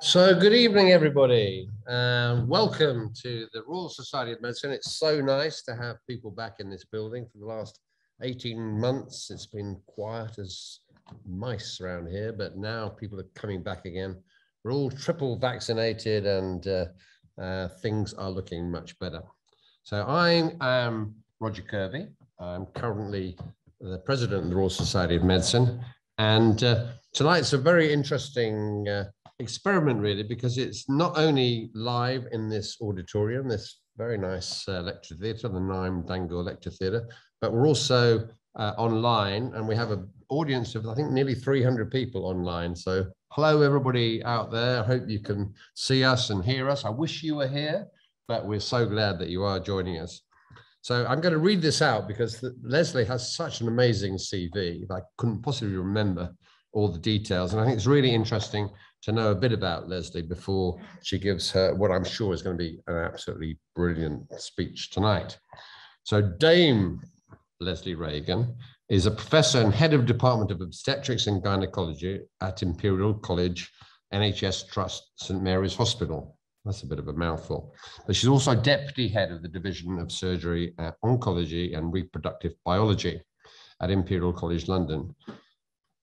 So, good evening, everybody. Welcome to the Royal Society of Medicine. It's so nice to have people back in this building for the last 18 months. It's been quiet as mice around here, but now people are coming back again. We're all triple vaccinated and uh, uh, things are looking much better. So, I am Roger Kirby. I'm currently the president of the Royal Society of Medicine. And uh, tonight's a very interesting uh, experiment, really, because it's not only live in this auditorium, this very nice uh, lecture theatre, the Naim Dangoor Lecture Theatre, but we're also uh, online and we have an audience of, I think, nearly 300 people online. So, hello, everybody out there. I hope you can see us and hear us. I wish you were here, but we're so glad that you are joining us. So I'm going to read this out because Lesley has such an amazing CV. I couldn't possibly remember all the details. And I think it's really interesting to know a bit about Lesley before she gives her what I'm sure is going to be an absolutely brilliant speech tonight. So Dame Lesley Regan is a professor and head of Department of Obstetrics and Gynecology at Imperial College NHS Trust St Mary's Hospital. That's a bit of a mouthful. But she's also deputy head of the Division of Surgery, uh, Oncology and Reproductive Biology at Imperial College London.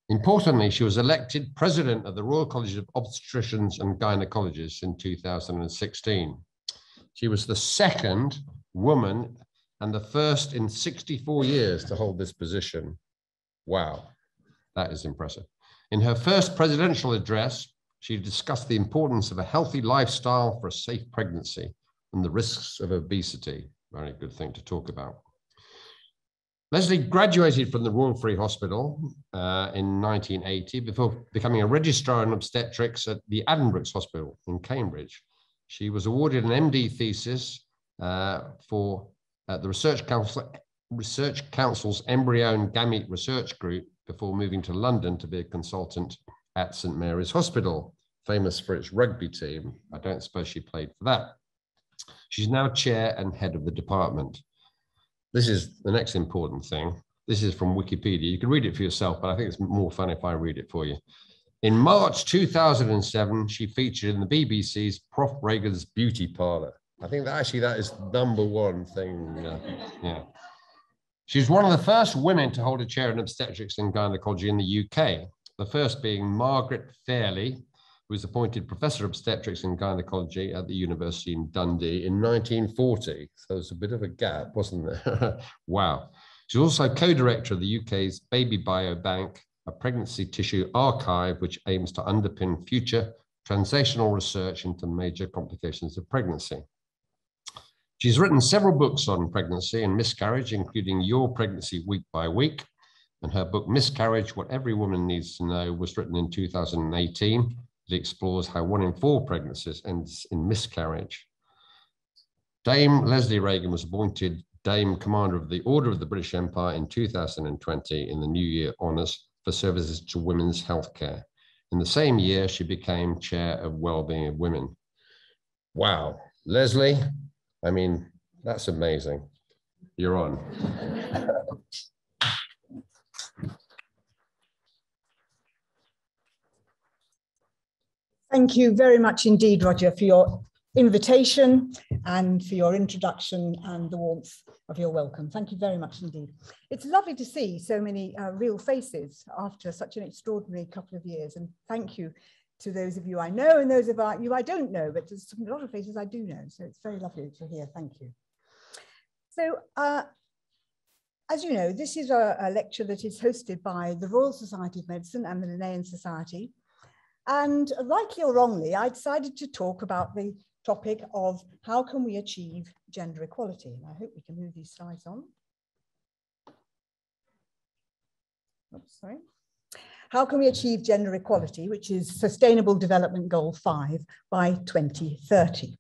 Importantly, she was elected president of the Royal College of Obstetricians and Gynecologists in 2016. She was the second woman and the first in 64 years to hold this position. Wow, that is impressive. In her first presidential address, she discussed the importance of a healthy lifestyle for a safe pregnancy and the risks of obesity. Very good thing to talk about. Lesley graduated from the Royal Free Hospital uh, in 1980 before becoming a registrar in obstetrics at the Addenbrooke's Hospital in Cambridge. She was awarded an MD thesis uh, for uh, the Research, Council, Research Council's Embryo and Gamete Research Group before moving to London to be a consultant at St Mary's Hospital, famous for its rugby team. I don't suppose she played for that. She's now chair and head of the department. This is the next important thing. This is from Wikipedia. You can read it for yourself, but I think it's more fun if I read it for you. In March 2007, she featured in the BBC's Prof. Regan's Beauty Parlor. I think that actually that is number one thing. Uh, yeah. She's one of the first women to hold a chair in obstetrics and gynecology in the UK the first being Margaret Fairlie, who was appointed Professor of Obstetrics and Gynecology at the University in Dundee in 1940. So there's a bit of a gap, wasn't there? wow. She's also co-director of the UK's Baby Biobank, a pregnancy tissue archive which aims to underpin future translational research into major complications of pregnancy. She's written several books on pregnancy and miscarriage, including Your Pregnancy Week by Week, and her book, Miscarriage What Every Woman Needs to Know, was written in 2018. It explores how one in four pregnancies ends in miscarriage. Dame Lesley Regan was appointed Dame Commander of the Order of the British Empire in 2020 in the New Year Honours for services to women's healthcare. In the same year, she became Chair of Wellbeing of Women. Wow, Lesley, I mean, that's amazing. You're on. Thank you very much indeed, Roger, for your invitation and for your introduction and the warmth of your welcome. Thank you very much indeed. It's lovely to see so many uh, real faces after such an extraordinary couple of years. And thank you to those of you I know and those of you I don't know, but there's a lot of faces I do know. So it's very lovely to hear. Thank you. So uh, as you know, this is a, a lecture that is hosted by the Royal Society of Medicine and the Linnean Society. And rightly or wrongly, I decided to talk about the topic of how can we achieve gender equality. And I hope we can move these slides on. Oops, sorry. How can we achieve gender equality, which is Sustainable Development Goal 5 by 2030?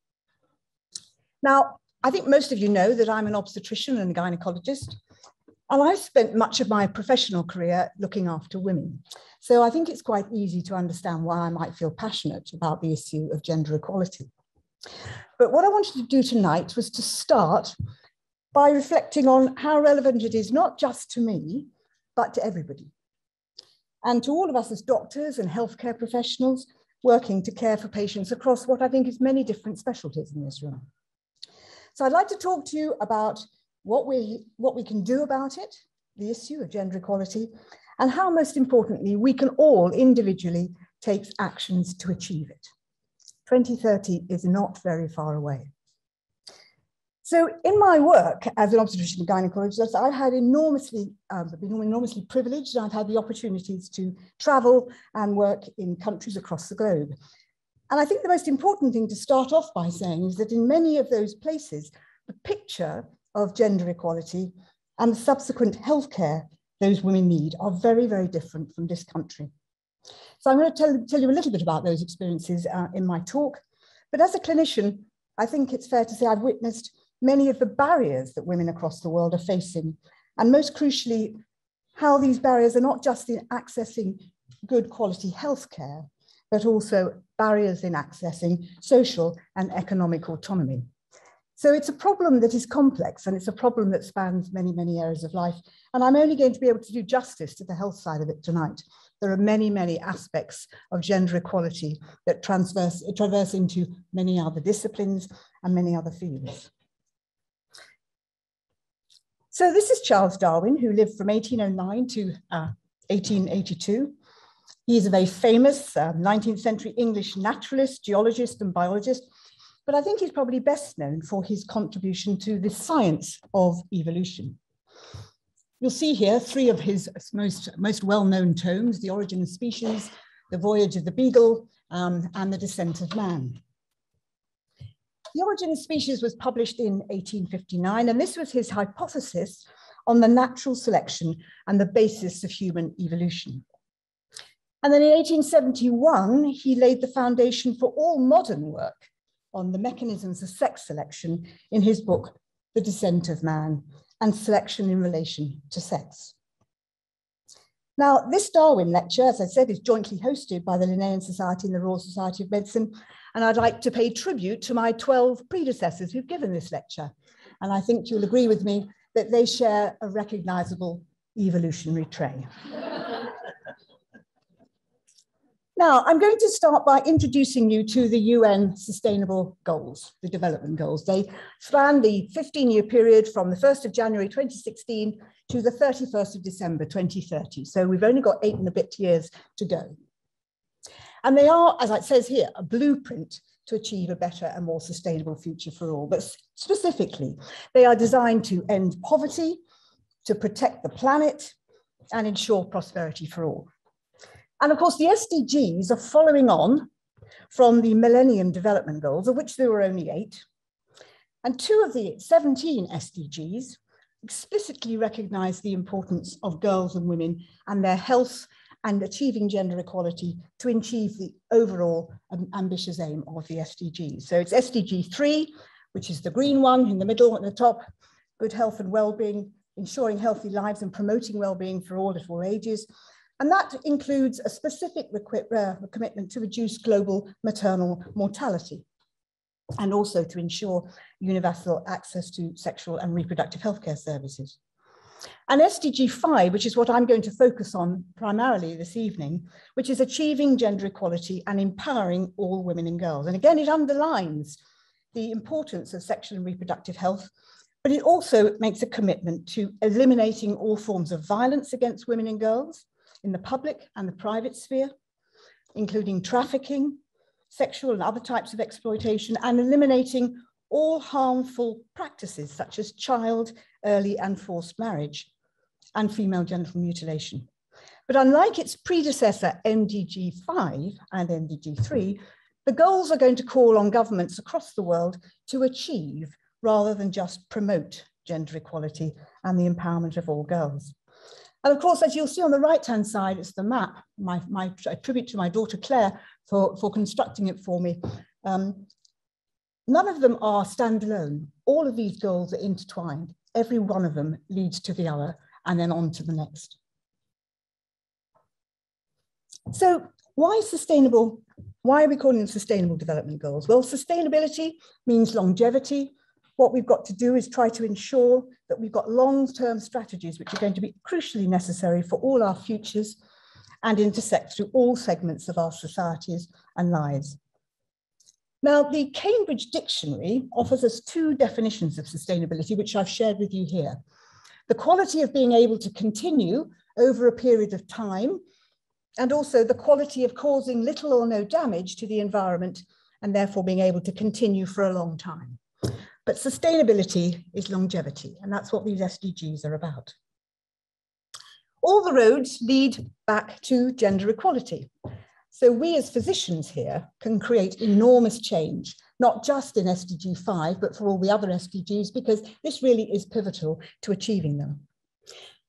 Now, I think most of you know that I'm an obstetrician and gynecologist, and I've spent much of my professional career looking after women. So I think it's quite easy to understand why I might feel passionate about the issue of gender equality. But what I wanted to do tonight was to start by reflecting on how relevant it is, not just to me, but to everybody. and to all of us as doctors and healthcare professionals working to care for patients across what I think is many different specialties in this room. So I'd like to talk to you about what we, what we can do about it, the issue of gender equality, and how most importantly, we can all individually take actions to achieve it. 2030 is not very far away. So in my work as an obstetrician gynecologist, I've had enormously, um, been enormously privileged and I've had the opportunities to travel and work in countries across the globe. And I think the most important thing to start off by saying is that in many of those places, the picture of gender equality and the subsequent healthcare those women need are very, very different from this country. So I'm going to tell, tell you a little bit about those experiences uh, in my talk. But as a clinician, I think it's fair to say I've witnessed many of the barriers that women across the world are facing. And most crucially, how these barriers are not just in accessing good quality healthcare, but also barriers in accessing social and economic autonomy. So it's a problem that is complex and it's a problem that spans many, many areas of life. And I'm only going to be able to do justice to the health side of it tonight. There are many, many aspects of gender equality that transverse, traverse into many other disciplines and many other fields. So this is Charles Darwin, who lived from 1809 to uh, 1882. He is a very famous uh, 19th century English naturalist, geologist, and biologist, but I think he's probably best known for his contribution to the science of evolution. You'll see here three of his most, most well-known tomes, The Origin of Species, The Voyage of the Beagle, um, and The Descent of Man. The Origin of Species was published in 1859, and this was his hypothesis on the natural selection and the basis of human evolution. And then in 1871, he laid the foundation for all modern work on the mechanisms of sex selection in his book, The Descent of Man and Selection in Relation to Sex. Now, this Darwin lecture, as I said, is jointly hosted by the Linnean Society and the Royal Society of Medicine, and I'd like to pay tribute to my 12 predecessors who've given this lecture. And I think you'll agree with me that they share a recognizable evolutionary trait. Now, I'm going to start by introducing you to the UN Sustainable Goals, the Development Goals. They span the 15-year period from the 1st of January 2016 to the 31st of December 2030. So we've only got eight and a bit years to go. And they are, as it says here, a blueprint to achieve a better and more sustainable future for all. But specifically, they are designed to end poverty, to protect the planet, and ensure prosperity for all. And of course, the SDGs are following on from the Millennium Development Goals, of which there were only eight. And two of the 17 SDGs explicitly recognize the importance of girls and women and their health and achieving gender equality to achieve the overall um, ambitious aim of the SDGs. So it's SDG 3, which is the green one in the middle at the top, good health and well-being, ensuring healthy lives and promoting well-being for all at all ages. And that includes a specific uh, commitment to reduce global maternal mortality and also to ensure universal access to sexual and reproductive healthcare services. And SDG 5, which is what I'm going to focus on primarily this evening, which is achieving gender equality and empowering all women and girls. And again, it underlines the importance of sexual and reproductive health, but it also makes a commitment to eliminating all forms of violence against women and girls in the public and the private sphere, including trafficking, sexual and other types of exploitation, and eliminating all harmful practices such as child, early and forced marriage and female genital mutilation. But unlike its predecessor, MDG 5 and MDG 3, the goals are going to call on governments across the world to achieve rather than just promote gender equality and the empowerment of all girls. And of course, as you'll see on the right-hand side, it's the map, my, my tribute to my daughter Claire for, for constructing it for me. Um, None of them are standalone. All of these goals are intertwined. Every one of them leads to the other and then on to the next. So why sustainable? Why are we calling them sustainable development goals? Well, sustainability means longevity. What we've got to do is try to ensure that we've got long-term strategies which are going to be crucially necessary for all our futures. and intersect through all segments of our societies and lives. Now, the Cambridge Dictionary offers us two definitions of sustainability, which I've shared with you here. The quality of being able to continue over a period of time, and also the quality of causing little or no damage to the environment, and therefore being able to continue for a long time. But sustainability is longevity, and that's what these SDGs are about. All the roads lead back to gender equality. So we as physicians here can create enormous change, not just in SDG 5, but for all the other SDGs, because this really is pivotal to achieving them.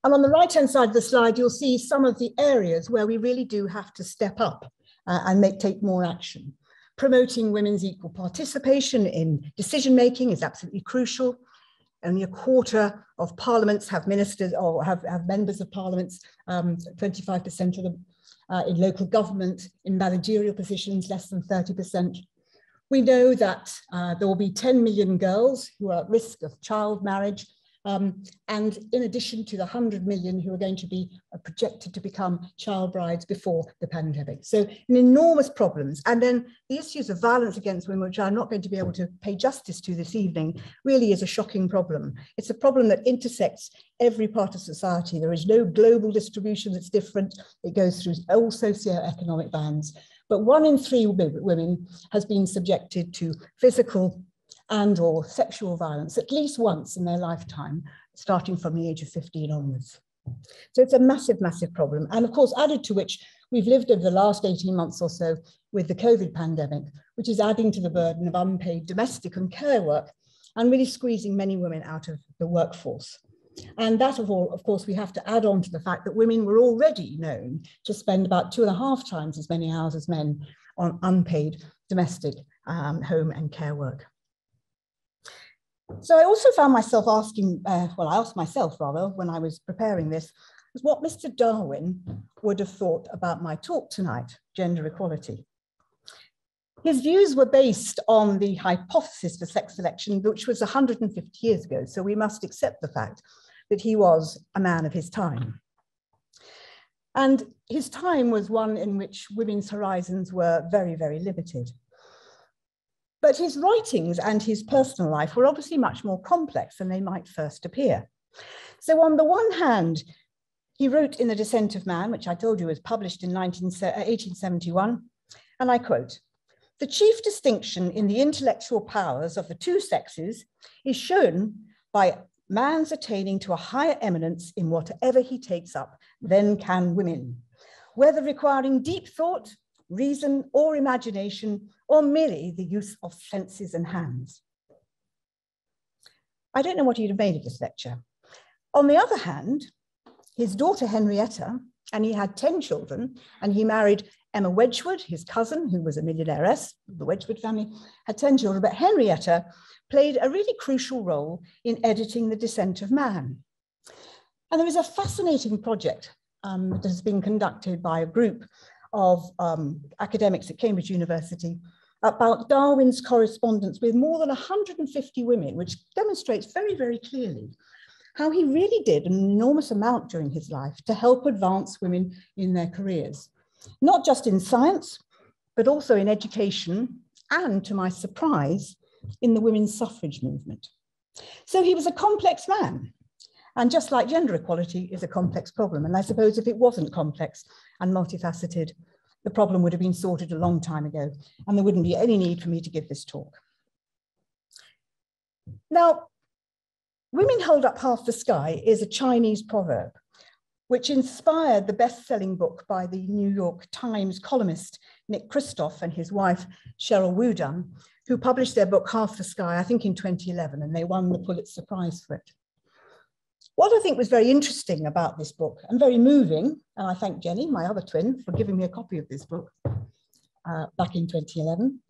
And on the right-hand side of the slide, you'll see some of the areas where we really do have to step up uh, and make, take more action. Promoting women's equal participation in decision-making is absolutely crucial. Only a quarter of parliaments have ministers or have, have members of parliaments, 25% um, of them uh, in local government, in managerial positions, less than 30%. We know that uh, there will be 10 million girls who are at risk of child marriage um, and in addition to the 100 million who are going to be uh, projected to become child brides before the pandemic. So enormous problems. And then the issues of violence against women, which I'm not going to be able to pay justice to this evening, really is a shocking problem. It's a problem that intersects every part of society. There is no global distribution that's different. It goes through all socio-economic bands. But one in three women has been subjected to physical and or sexual violence at least once in their lifetime, starting from the age of 15 onwards. So it's a massive, massive problem. And of course, added to which we've lived over the last 18 months or so with the COVID pandemic, which is adding to the burden of unpaid domestic and care work and really squeezing many women out of the workforce. And that of all, of course, we have to add on to the fact that women were already known to spend about two and a half times as many hours as men on unpaid domestic um, home and care work. So I also found myself asking, uh, well, I asked myself rather when I was preparing this, was what Mr. Darwin would have thought about my talk tonight, gender equality. His views were based on the hypothesis for sex selection, which was 150 years ago. So we must accept the fact that he was a man of his time. And his time was one in which women's horizons were very, very limited. But his writings and his personal life were obviously much more complex than they might first appear. So on the one hand, he wrote in The Descent of Man, which I told you was published in 19, 1871, uh, and I quote, the chief distinction in the intellectual powers of the two sexes is shown by man's attaining to a higher eminence in whatever he takes up than can women, whether requiring deep thought, reason, or imagination, or merely the use of senses and hands. I don't know what he'd have made of this lecture. On the other hand, his daughter Henrietta, and he had 10 children, and he married Emma Wedgwood, his cousin, who was a millionairess, the Wedgwood family, had 10 children, but Henrietta played a really crucial role in editing The Descent of Man. And there is a fascinating project um, that has been conducted by a group of um, academics at Cambridge University about Darwin's correspondence with more than 150 women, which demonstrates very, very clearly how he really did an enormous amount during his life to help advance women in their careers, not just in science, but also in education, and to my surprise, in the women's suffrage movement. So he was a complex man. And just like gender equality is a complex problem. And I suppose if it wasn't complex and multifaceted, the problem would have been sorted a long time ago and there wouldn't be any need for me to give this talk. Now, women hold up half the sky is a Chinese proverb, which inspired the best-selling book by the New York Times columnist Nick Kristof and his wife Sheryl WuDunn, who published their book Half the Sky, I think in 2011, and they won the Pulitzer Prize for it. What I think was very interesting about this book and very moving, and I thank Jenny, my other twin, for giving me a copy of this book uh, back in 2011,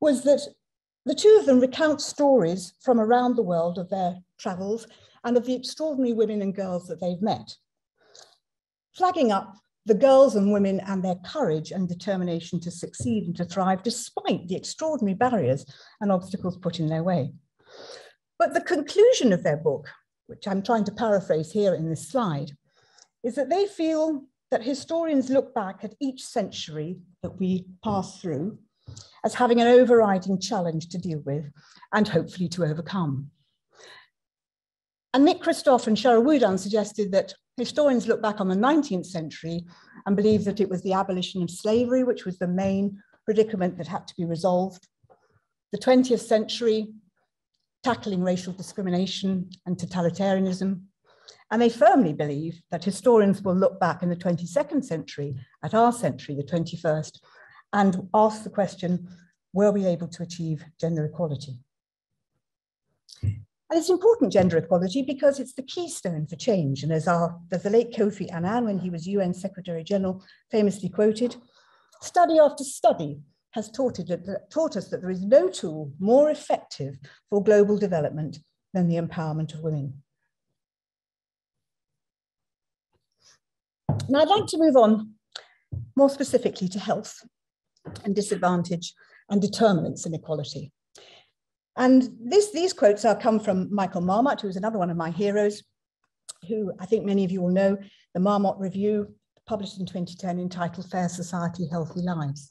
was that the two of them recount stories from around the world of their travels and of the extraordinary women and girls that they've met, flagging up the girls and women and their courage and determination to succeed and to thrive despite the extraordinary barriers and obstacles put in their way. But the conclusion of their book which I'm trying to paraphrase here in this slide, is that they feel that historians look back at each century that we pass through as having an overriding challenge to deal with and hopefully to overcome. And Nick Kristof and Sheryl WuDunn suggested that historians look back on the 19th century and believe that it was the abolition of slavery, which was the main predicament that had to be resolved. The 20th century, tackling racial discrimination and totalitarianism. And they firmly believe that historians will look back in the 22nd century at our century, the 21st, and ask the question, were we able to achieve gender equality? And it's important, gender equality, because it's the keystone for change. And as, our, as the late Kofi Annan, when he was UN Secretary General, famously quoted, study after study has taught, it, taught us that there is no tool more effective for global development than the empowerment of women. Now I'd like to move on more specifically to health and disadvantage and determinants inequality. And this, these quotes are come from Michael Marmot, who is another one of my heroes, who I think many of you will know, the Marmot Review, published in 2010, entitled Fair Society, Healthy Lives.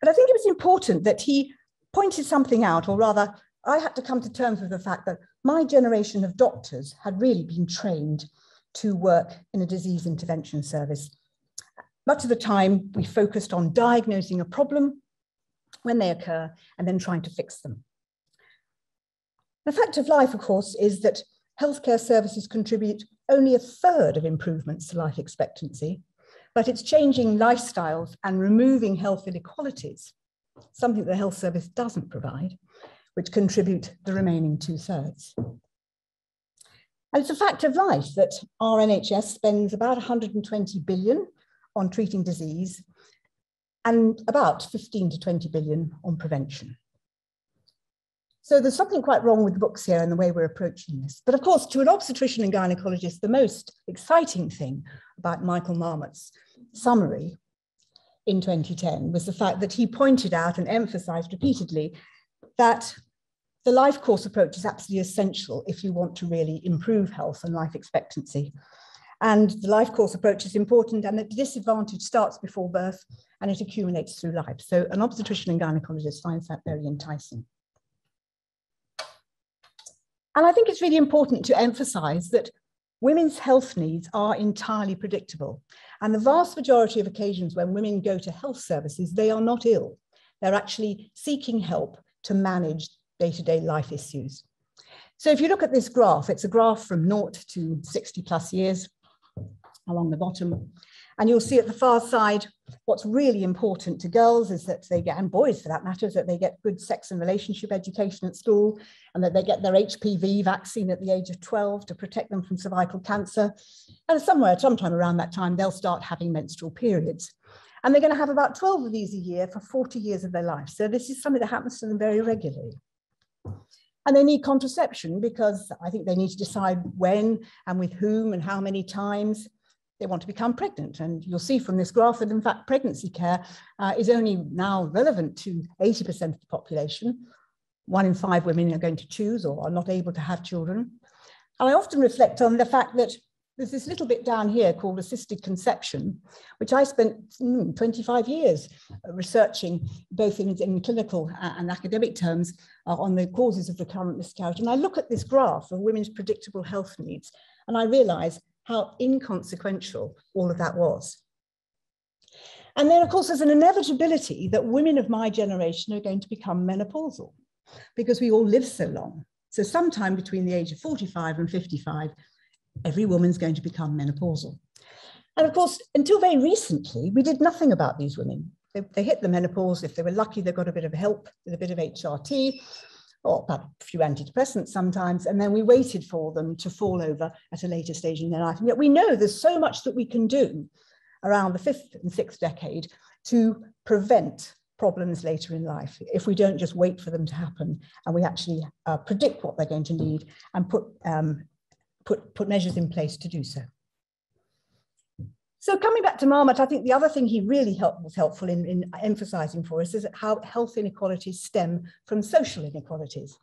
But I think it was important that he pointed something out, or rather, I had to come to terms with the fact that my generation of doctors had really been trained to work in a disease intervention service. Much of the time, we focused on diagnosing a problem when they occur and then trying to fix them. The fact of life, of course, is that healthcare services contribute only a third of improvements to life expectancy, but it's changing lifestyles and removing health inequalities, something the health service doesn't provide, which contribute the remaining two thirds. And it's a fact of life that our NHS spends about 120 billion on treating disease and about 15 to 20 billion on prevention. So there's something quite wrong with the books here and the way we're approaching this. But of course, to an obstetrician and gynecologist, the most exciting thing about Michael Marmot's summary in 2010 was the fact that he pointed out and emphasized repeatedly that the life course approach is absolutely essential if you want to really improve health and life expectancy. And the life course approach is important and the disadvantage starts before birth and it accumulates through life. So an obstetrician and gynecologist finds that very enticing. And I think it's really important to emphasize that women's health needs are entirely predictable. And the vast majority of occasions when women go to health services, they are not ill. They're actually seeking help to manage day-to-day life issues. So if you look at this graph, it's a graph from naught to 60 plus years along the bottom. And you'll see at the far side, what's really important to girls is that they get, and boys for that matter, is that they get good sex and relationship education at school and that they get their HPV vaccine at the age of 12 to protect them from cervical cancer. And somewhere, sometime around that time, they'll start having menstrual periods. And they're going to have about 12 of these a year for 40 years of their life. So this is something that happens to them very regularly. And they need contraception because I think they need to decide when and with whom and how many times they want to become pregnant. And you'll see from this graph that in fact pregnancy care uh, is only now relevant to 80% of the population. One in five women are going to choose or are not able to have children. And I often reflect on the fact that there's this little bit down here called assisted conception, which I spent mm, 25 years researching both in, in clinical and academic terms uh, on the causes of recurrent miscarriage. And I look at this graph of women's predictable health needs, and I realize how inconsequential all of that was. And then, of course, there's an inevitability that women of my generation are going to become menopausal because we all live so long. So, sometime between the age of 45 and 55, every woman's going to become menopausal. And of course, until very recently, we did nothing about these women. They, they hit the menopause. If they were lucky, they got a bit of help with a bit of HRT or a few antidepressants sometimes, and then we waited for them to fall over at a later stage in their life. And yet we know there's so much that we can do around the fifth and sixth decade to prevent problems later in life if we don't just wait for them to happen and we actually uh, predict what they're going to need and put, um, put, put measures in place to do so. So coming back to Marmot, I think the other thing he really helped, was helpful in, in emphasizing for us is how health inequalities stem from social inequalities.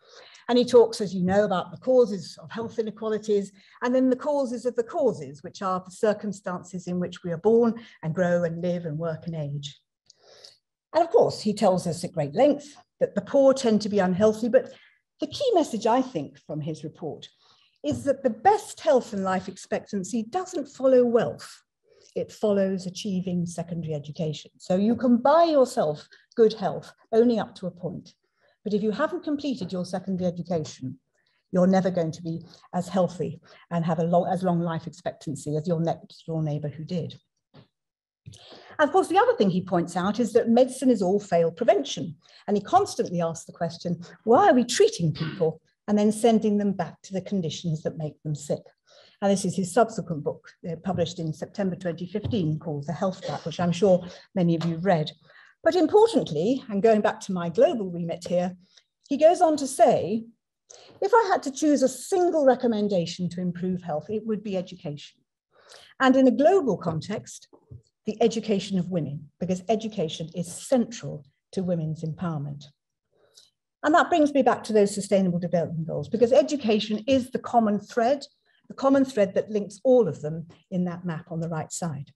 And he talks, as you know, about the causes of health inequalities and then the causes of the causes, which are the circumstances in which we are born and grow and live and work and age. And of course, he tells us at great length that the poor tend to be unhealthy, but the key message, I think, from his report is that the best health and life expectancy doesn't follow wealth. It follows achieving secondary education. So you can buy yourself good health only up to a point. But if you haven't completed your secondary education, you're never going to be as healthy and have a long, as long life expectancy as your next door neighbor who did. And of course, the other thing he points out is that medicine is all failed prevention. And he constantly asks the question, why are we treating people and then sending them back to the conditions that make them sick? And this is his subsequent book, uh, published in September 2015, called The Health Gap, which I'm sure many of you read. But importantly, and going back to my global remit here, he goes on to say, if I had to choose a single recommendation to improve health, it would be education. And in a global context, the education of women, because education is central to women's empowerment. And that brings me back to those sustainable development goals, because education is the common thread, the common thread that links all of them in that map on the right side.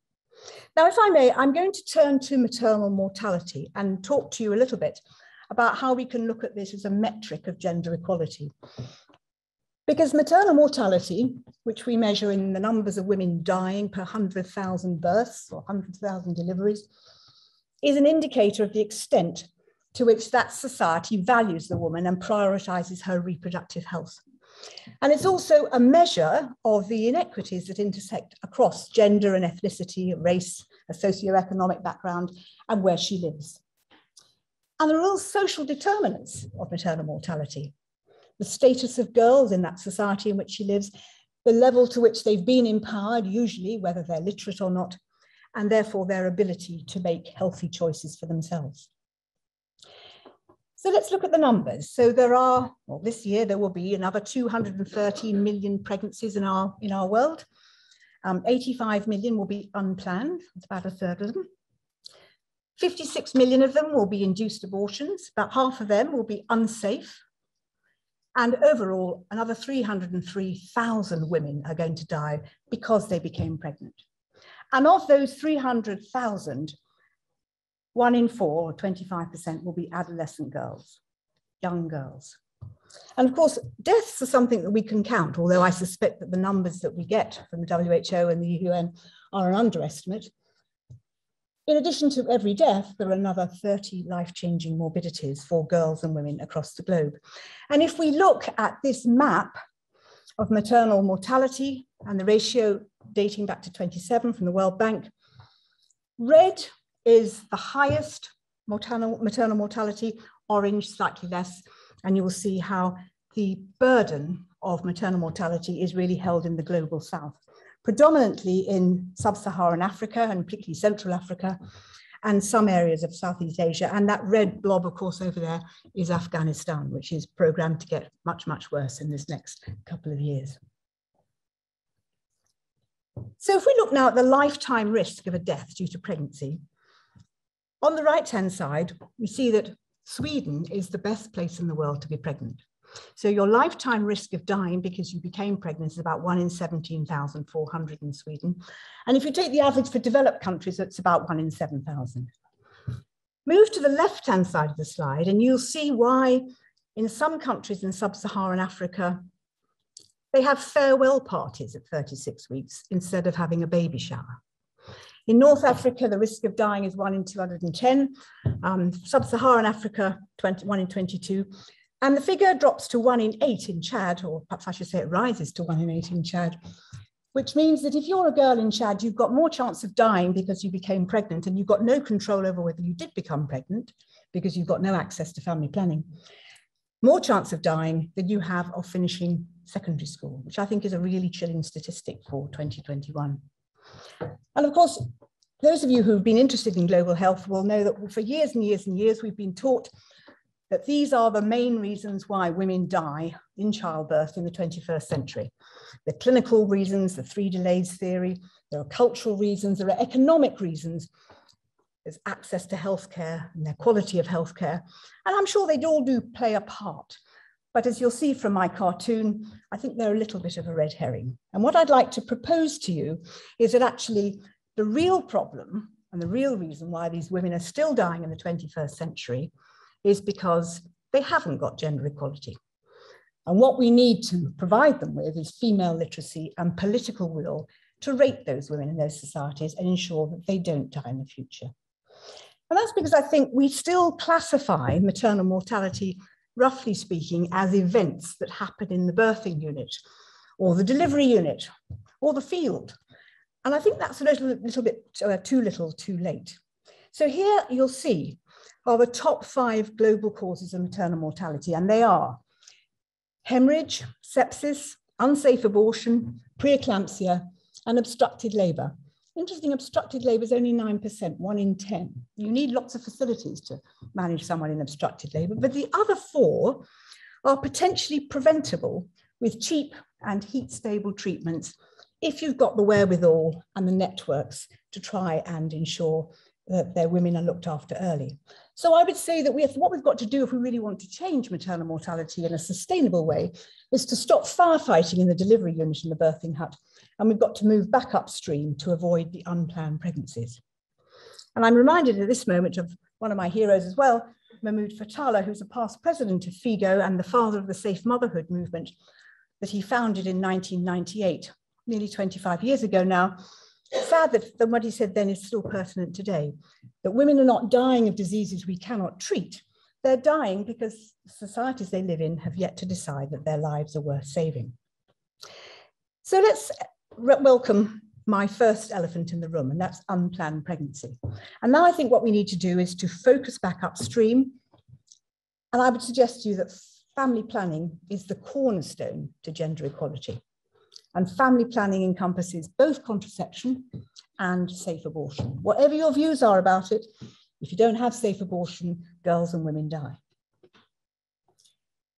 Now, if I may, I'm going to turn to maternal mortality and talk to you a little bit about how we can look at this as a metric of gender equality. Because maternal mortality, which we measure in the numbers of women dying per 100,000 births or 100,000 deliveries, is an indicator of the extent to which that society values the woman and prioritizes her reproductive health. And it's also a measure of the inequities that intersect across gender and ethnicity, race, a socioeconomic background, and where she lives. And there are all social determinants of maternal mortality the status of girls in that society in which she lives, the level to which they've been empowered, usually, whether they're literate or not, and therefore their ability to make healthy choices for themselves. So let's look at the numbers. So there are, well, this year there will be another 213 million pregnancies in our, in our world. Um, 85 million will be unplanned, it's about a third of them. 56 million of them will be induced abortions, about half of them will be unsafe, and overall, another 303,000 women are going to die because they became pregnant. And of those 300,000, one in four, or 25%, will be adolescent girls, young girls. And of course, deaths are something that we can count, although I suspect that the numbers that we get from the WHO and the UN are an underestimate. In addition to every death, there are another 30 life-changing morbidities for girls and women across the globe. And if we look at this map of maternal mortality and the ratio dating back to 27 from the World Bank, red is the highest maternal, maternal mortality, orange slightly less, and you will see how the burden of maternal mortality is really held in the global south predominantly in sub-Saharan Africa and particularly Central Africa and some areas of Southeast Asia. And that red blob, of course, over there is Afghanistan, which is programmed to get much, much worse in this next couple of years. So if we look now at the lifetime risk of a death due to pregnancy, on the right-hand side, we see that Sweden is the best place in the world to be pregnant. So your lifetime risk of dying because you became pregnant is about one in 17,400 in Sweden. And if you take the average for developed countries, it's about one in 7,000. Move to the left-hand side of the slide and you'll see why in some countries in sub-Saharan Africa, they have farewell parties at 36 weeks instead of having a baby shower. In North Africa, the risk of dying is 1 in 210. Um, Sub-Saharan Africa, 20, 1 in 22. And the figure drops to one in eight in Chad, or perhaps I should say it rises to one in eight in Chad, which means that if you're a girl in Chad, you've got more chance of dying because you became pregnant and you've got no control over whether you did become pregnant because you've got no access to family planning. More chance of dying than you have of finishing secondary school, which I think is a really chilling statistic for 2021. And of course, those of you who've been interested in global health will know that for years and years and years, we've been taught that these are the main reasons why women die in childbirth in the 21st century. The clinical reasons, the three delays theory, there are cultural reasons, there are economic reasons, there's access to healthcare and their quality of healthcare. And I'm sure they all do play a part. But as you'll see from my cartoon, I think they're a little bit of a red herring. And what I'd like to propose to you is that actually the real problem and the real reason why these women are still dying in the 21st century is because they haven't got gender equality. And what we need to provide them with is female literacy and political will to rate those women in those societies and ensure that they don't die in the future. And that's because I think we still classify maternal mortality roughly speaking, as events that happen in the birthing unit or the delivery unit or the field. And I think that's a little, little bit uh, too little too late. So here you'll see are the top five global causes of maternal mortality, and they are hemorrhage, sepsis, unsafe abortion, preeclampsia, and obstructed labour. Interesting, obstructed labour is only 9%, one in 10. You need lots of facilities to manage someone in obstructed labour, but the other four are potentially preventable with cheap and heat stable treatments if you've got the wherewithal and the networks to try and ensure that their women are looked after early. So I would say that we have, what we've got to do if we really want to change maternal mortality in a sustainable way is to stop firefighting in the delivery unit and the birthing hut and we've got to move back upstream to avoid the unplanned pregnancies. And I'm reminded at this moment of one of my heroes as well, Mahmoud Fathallah, who's a past president of FIGO and the father of the Safe Motherhood movement that he founded in 1998, nearly 25 years ago now. Sad that, what he said then is still pertinent today, that women are not dying of diseases we cannot treat. They're dying because societies they live in have yet to decide that their lives are worth saving. So let's welcome my first elephant in the room, and that's unplanned pregnancy. And now I think what we need to do is to focus back upstream. And I would suggest to you that family planning is the cornerstone to gender equality. And family planning encompasses both contraception and safe abortion. Whatever your views are about it, if you don't have safe abortion, girls and women die.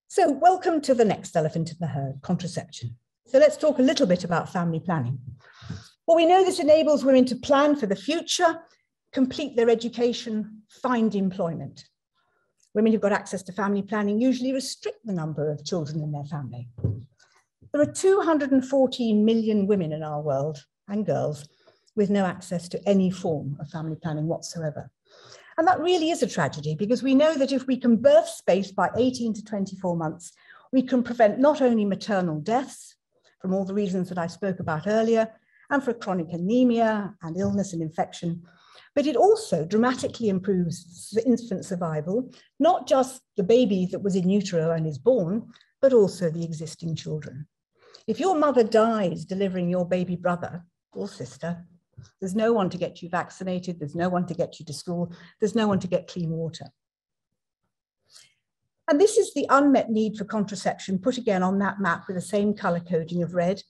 So welcome to the next elephant in the herd, contraception. So let's talk a little bit about family planning. Well, we know this enables women to plan for the future, complete their education, find employment. Women who've got access to family planning usually restrict the number of children in their family. There are 214 million women in our world and girls with no access to any form of family planning whatsoever. And that really is a tragedy because we know that if we can birth space by 18 to 24 months, we can prevent not only maternal deaths, from all the reasons that I spoke about earlier, and for chronic anemia and illness and infection. But it also dramatically improves infant survival, not just the baby that was in utero and is born, but also the existing children. If your mother dies delivering your baby brother or sister, there's no one to get you vaccinated, there's no one to get you to school, there's no one to get clean water. And this is the unmet need for contraception put again on that map with the same color coding of red.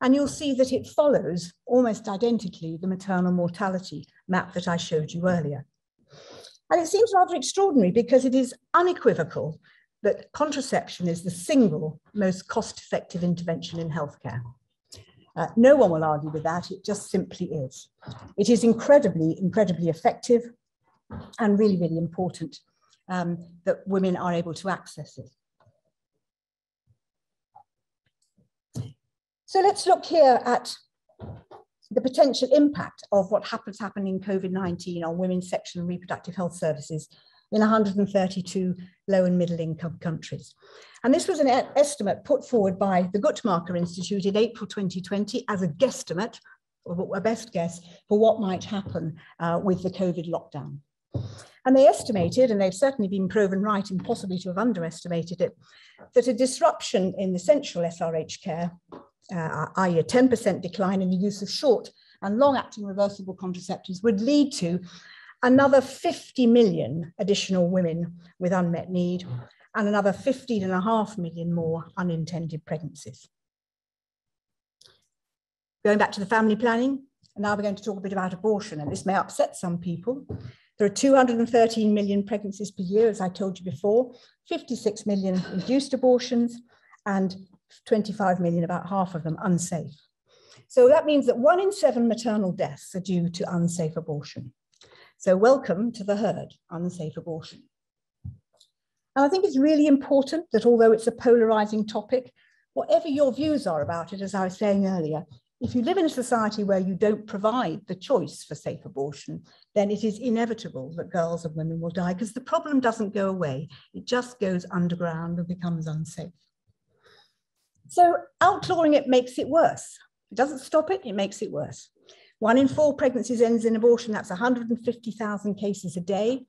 And you'll see that it follows almost identically the maternal mortality map that I showed you earlier. And it seems rather extraordinary because it is unequivocal that contraception is the single most cost-effective intervention in healthcare. Uh, no one will argue with that, it just simply is. It is incredibly, incredibly effective and really, really important um, that women are able to access it. So let's look here at the potential impact of what happens happening in COVID-19 on women's sexual and reproductive health services in 132 low and middle income countries. And this was an estimate put forward by the Guttmacher Institute in April 2020 as a guesstimate, or a best guess, for what might happen uh, with the COVID lockdown. And they estimated, and they've certainly been proven right and possibly to have underestimated it, that a disruption in the central SRH care, uh, i.e. a 10% decline in the use of short and long-acting reversible contraceptives would lead to another 50 million additional women with unmet need and another 15 and a half million more unintended pregnancies. Going back to the family planning, and now we're going to talk a bit about abortion, and this may upset some people. There are 213 million pregnancies per year, as I told you before, 56 million induced abortions, and 25 million, about half of them, unsafe. So that means that one in seven maternal deaths are due to unsafe abortion. So welcome to the herd, unsafe abortion. And I think it's really important that although it's a polarizing topic, whatever your views are about it, as I was saying earlier, if you live in a society where you don't provide the choice for safe abortion, then it is inevitable that girls and women will die because the problem doesn't go away. It just goes underground and becomes unsafe. So outlawing it makes it worse. It doesn't stop it, it makes it worse. One in four pregnancies ends in abortion. That's 150,000 cases a day.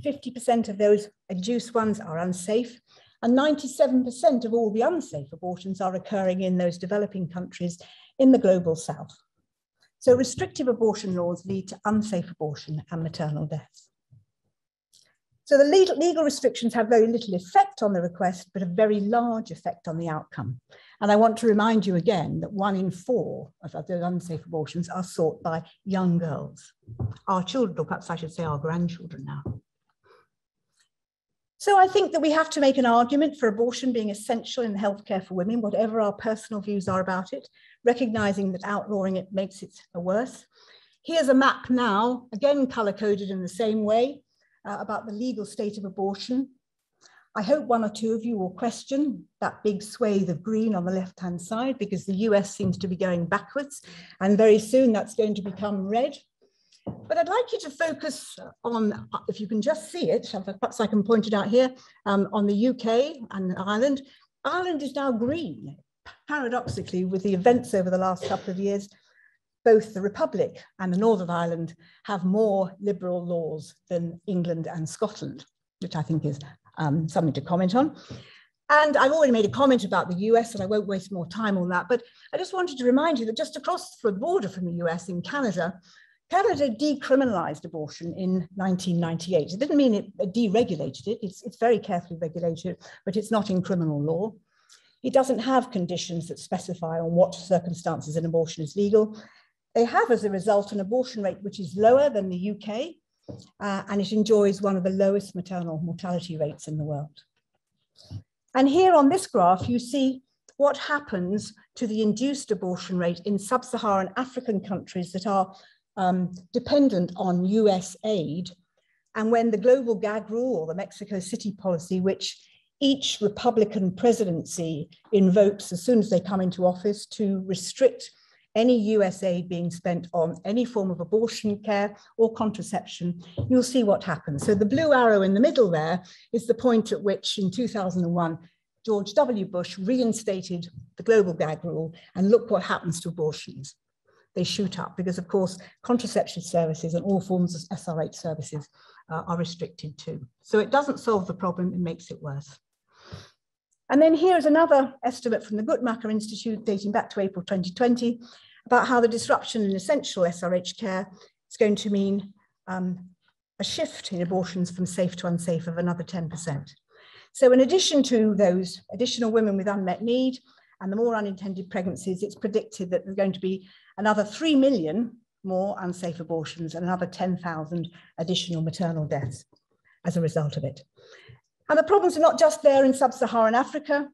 50% of those induced ones are unsafe. And 97% of all the unsafe abortions are occurring in those developing countries in the global south. So restrictive abortion laws lead to unsafe abortion and maternal deaths. So the legal, legal restrictions have very little effect on the request, but a very large effect on the outcome. And I want to remind you again that one in four of those unsafe abortions are sought by young girls, our children, or perhaps I should say our grandchildren now. So I think that we have to make an argument for abortion being essential in healthcare for women, whatever our personal views are about it, recognizing that outlawing it makes it worse. Here's a map now, again color-coded in the same way, uh, about the legal state of abortion. I hope one or two of you will question that big swathe of green on the left-hand side because the US seems to be going backwards and very soon that's going to become red. But I'd like you to focus on, if you can just see it, perhaps I can point it out here, um, on the UK and Ireland. Ireland is now green, paradoxically, with the events over the last couple of years both the Republic and the Northern Ireland have more liberal laws than England and Scotland, which I think is um, something to comment on. And I've already made a comment about the US, and I won't waste more time on that. But I just wanted to remind you that just across the border from the US in Canada, Canada decriminalized abortion in 1998. It didn't mean it deregulated it, it's, it's very carefully regulated, but it's not in criminal law. It doesn't have conditions that specify on what circumstances an abortion is legal. They have, as a result, an abortion rate which is lower than the UK, uh, and it enjoys one of the lowest maternal mortality rates in the world. And here on this graph, you see what happens to the induced abortion rate in sub-Saharan African countries that are um, dependent on US aid. And when the global gag rule or the Mexico City policy, which each Republican presidency invokes as soon as they come into office to restrict any US aid being spent on any form of abortion care or contraception, you'll see what happens. So the blue arrow in the middle there is the point at which in 2001, George W. Bush reinstated the global gag rule and look what happens to abortions. They shoot up because of course, contraception services and all forms of SRH services uh, are restricted too. So it doesn't solve the problem, it makes it worse. And then here's another estimate from the Guttmacher Institute dating back to April 2020 about how the disruption in essential SRH care is going to mean um, a shift in abortions from safe to unsafe of another 10%. So in addition to those additional women with unmet need and the more unintended pregnancies, it's predicted that there's going to be another 3 million more unsafe abortions and another 10,000 additional maternal deaths as a result of it. And the problems are not just there in sub-Saharan Africa.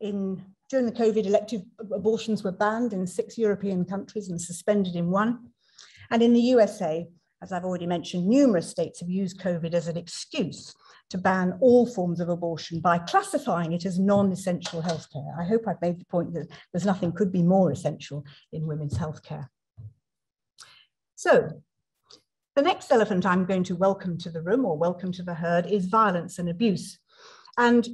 In, during the COVID, elective abortions were banned in six European countries and suspended in one. And in the USA, as I've already mentioned, numerous states have used COVID as an excuse to ban all forms of abortion by classifying it as non-essential healthcare. I hope I've made the point that there's nothing could be more essential in women's healthcare. So the next elephant I'm going to welcome to the room or welcome to the herd is violence and abuse. And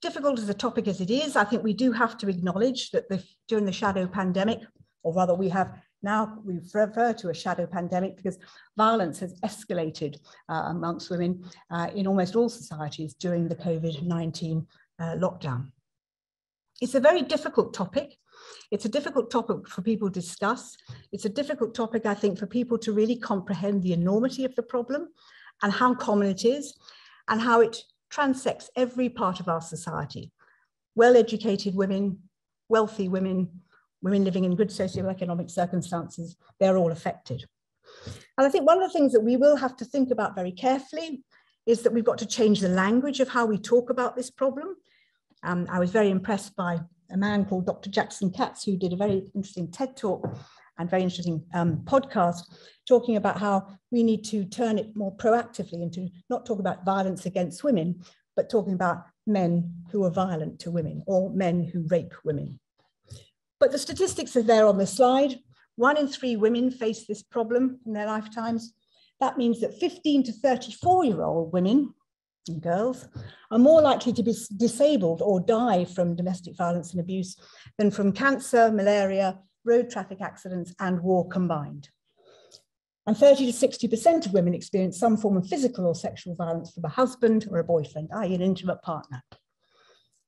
difficult as a topic as it is, I think we do have to acknowledge that the, during the shadow pandemic, or rather we have now we refer to a shadow pandemic because violence has escalated uh, amongst women uh, in almost all societies during the COVID-19 uh, lockdown. It's a very difficult topic it's a difficult topic for people to discuss. It's a difficult topic, I think, for people to really comprehend the enormity of the problem and how common it is and how it transects every part of our society. Well-educated women, wealthy women, women living in good socioeconomic circumstances, they're all affected. And I think one of the things that we will have to think about very carefully is that we've got to change the language of how we talk about this problem. Um, I was very impressed by a man called Dr. Jackson Katz, who did a very interesting TED talk and very interesting um, podcast talking about how we need to turn it more proactively into not talk about violence against women, but talking about men who are violent to women or men who rape women. But the statistics are there on the slide. One in three women face this problem in their lifetimes. That means that 15 to 34 year old women and girls are more likely to be disabled or die from domestic violence and abuse than from cancer, malaria, road traffic accidents, and war combined. And 30 to 60% of women experience some form of physical or sexual violence from a husband or a boyfriend, i.e., an intimate partner.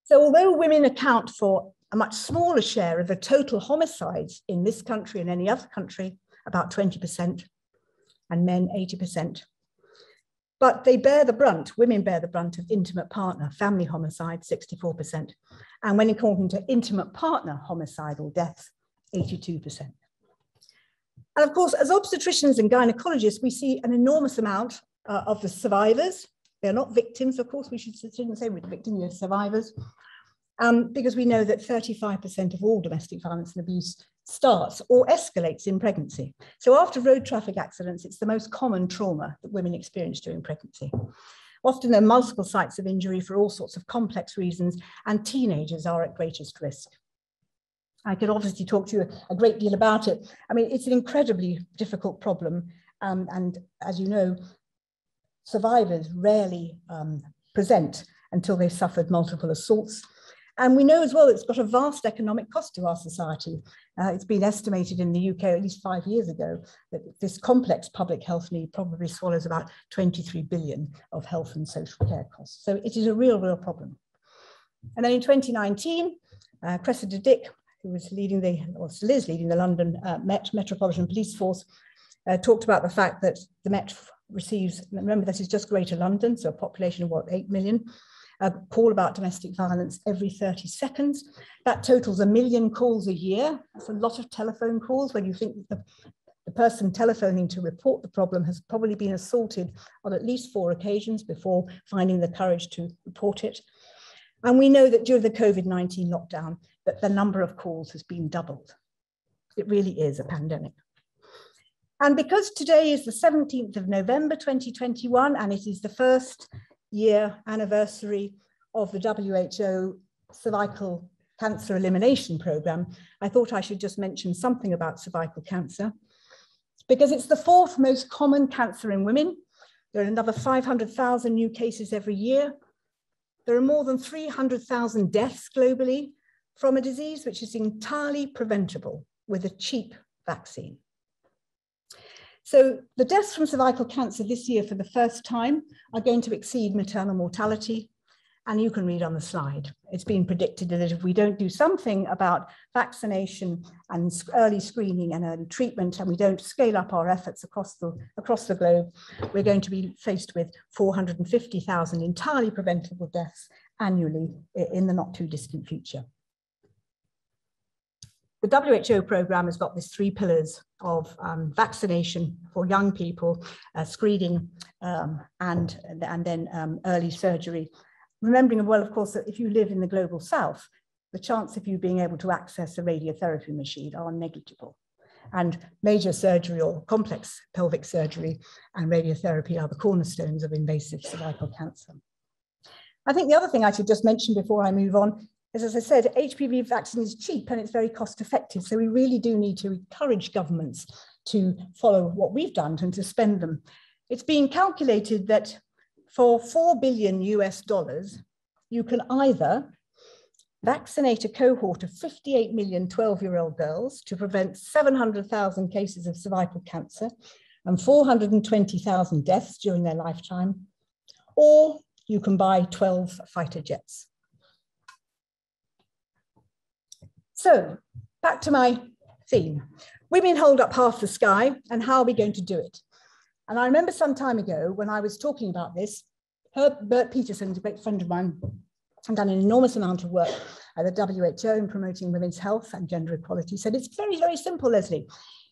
So, although women account for a much smaller share of the total homicides in this country and any other country, about 20%, and men 80%. But they bear the brunt, women bear the brunt of intimate partner, family homicide, 64%. And when according to intimate partner homicidal deaths, 82%. And of course, as obstetricians and gynecologists, we see an enormous amount uh, of the survivors. They're not victims, of course, we should, shouldn't say we're victims, they're survivors um, because we know that 35% of all domestic violence and abuse starts or escalates in pregnancy. So after road traffic accidents, it's the most common trauma that women experience during pregnancy. Often there are multiple sites of injury for all sorts of complex reasons, and teenagers are at greatest risk. I could obviously talk to you a great deal about it. I mean, it's an incredibly difficult problem. Um, and as you know, survivors rarely um, present until they've suffered multiple assaults and we know as well it's got a vast economic cost to our society. Uh, it's been estimated in the UK at least five years ago that this complex public health need probably swallows about 23 billion of health and social care costs. So it is a real, real problem. And then in 2019, uh, Cressida Dick, who was leading the, or still is leading the London uh, Met Metropolitan Police Force, uh, talked about the fact that the Met receives, remember this is just Greater London, so a population of what, 8 million, a call about domestic violence every 30 seconds. That totals a million calls a year. That's a lot of telephone calls when you think the, the person telephoning to report the problem has probably been assaulted on at least four occasions before finding the courage to report it. And we know that during the COVID-19 lockdown, that the number of calls has been doubled. It really is a pandemic. And because today is the 17th of November 2021, and it is the first year anniversary of the WHO cervical cancer elimination program, I thought I should just mention something about cervical cancer because it's the fourth most common cancer in women. There are another 500,000 new cases every year. There are more than 300,000 deaths globally from a disease which is entirely preventable with a cheap vaccine. So the deaths from cervical cancer this year for the first time are going to exceed maternal mortality. And you can read on the slide. It's been predicted that if we don't do something about vaccination and early screening and early treatment, and we don't scale up our efforts across the, across the globe, we're going to be faced with 450,000 entirely preventable deaths annually in the not too distant future. The WHO program has got these three pillars of um, vaccination for young people, uh, screening, um, and, and then um, early surgery. Remembering well, of course, that if you live in the global south, the chance of you being able to access a radiotherapy machine are negligible. And major surgery or complex pelvic surgery and radiotherapy are the cornerstones of invasive cervical cancer. I think the other thing I should just mention before I move on as I said, HPV vaccine is cheap and it's very cost effective. So we really do need to encourage governments to follow what we've done and to spend them. It's being calculated that for 4 billion US dollars, you can either vaccinate a cohort of 58 million 12 year old girls to prevent 700,000 cases of cervical cancer and 420,000 deaths during their lifetime, or you can buy 12 fighter jets. So back to my theme. Women hold up half the sky and how are we going to do it? And I remember some time ago when I was talking about this, Bert Peterson, a great friend of mine, and done an enormous amount of work at the WHO in promoting women's health and gender equality, said it's very, very simple, Lesley.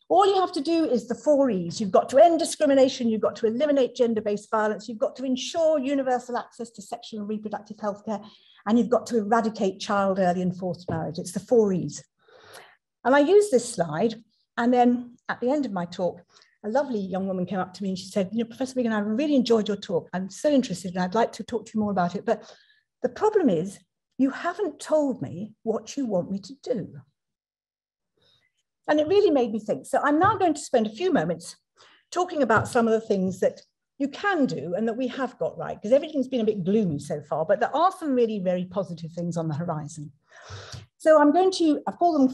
All you have to do is the four E's. You've got to end discrimination, you've got to eliminate gender-based violence, you've got to ensure universal access to sexual and reproductive health care, and you've got to eradicate child early and forced marriage. It's the four E's. And I use this slide And then at the end of my talk, a lovely young woman came up to me and she said, you know, Professor Regan, I really enjoyed your talk. I'm so interested and I'd like to talk to you more about it. But the problem is you haven't told me what you want me to do. And it really made me think. So I'm now going to spend a few moments talking about some of the things that you can do and that we have got right, because everything's been a bit gloomy so far, but there are some really very positive things on the horizon. So I'm going to, I call them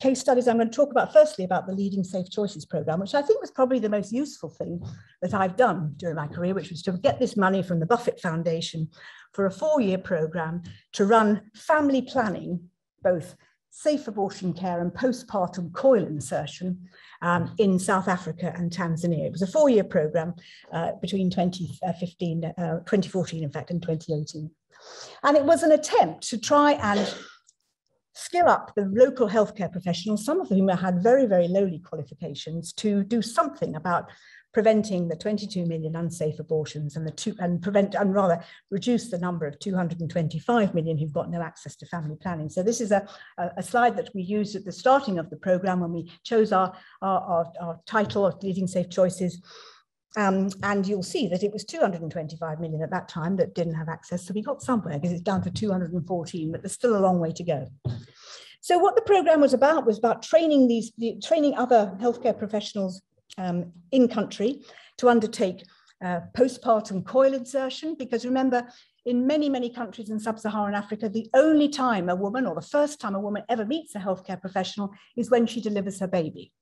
case studies. I'm going to talk about firstly about the Leading Safe Choices program, which I think was probably the most useful thing that I've done during my career, which was to get this money from the Buffett Foundation for a four-year program to run family planning, both safe abortion care and postpartum coil insertion um, in South Africa and Tanzania. It was a four-year program uh, between 2015, uh, 2014, in fact, and 2018. And it was an attempt to try and skill up the local healthcare professionals, some of whom had very, very lowly qualifications, to do something about preventing the 22 million unsafe abortions and the two and prevent and rather reduce the number of 225 million who've got no access to family planning. So this is a, a, slide that we used at the starting of the program when we chose our, our, our, our title of Leading Safe Choices. Um, and you'll see that it was 225 million at that time that didn't have access. So we got somewhere because it's down to 214, but there's still a long way to go. So what the program was about was about training these, the, training other healthcare professionals um, in country to undertake uh, postpartum coil insertion, because remember, in many, many countries in sub-Saharan Africa, the only time a woman or the first time a woman ever meets a healthcare professional is when she delivers her baby.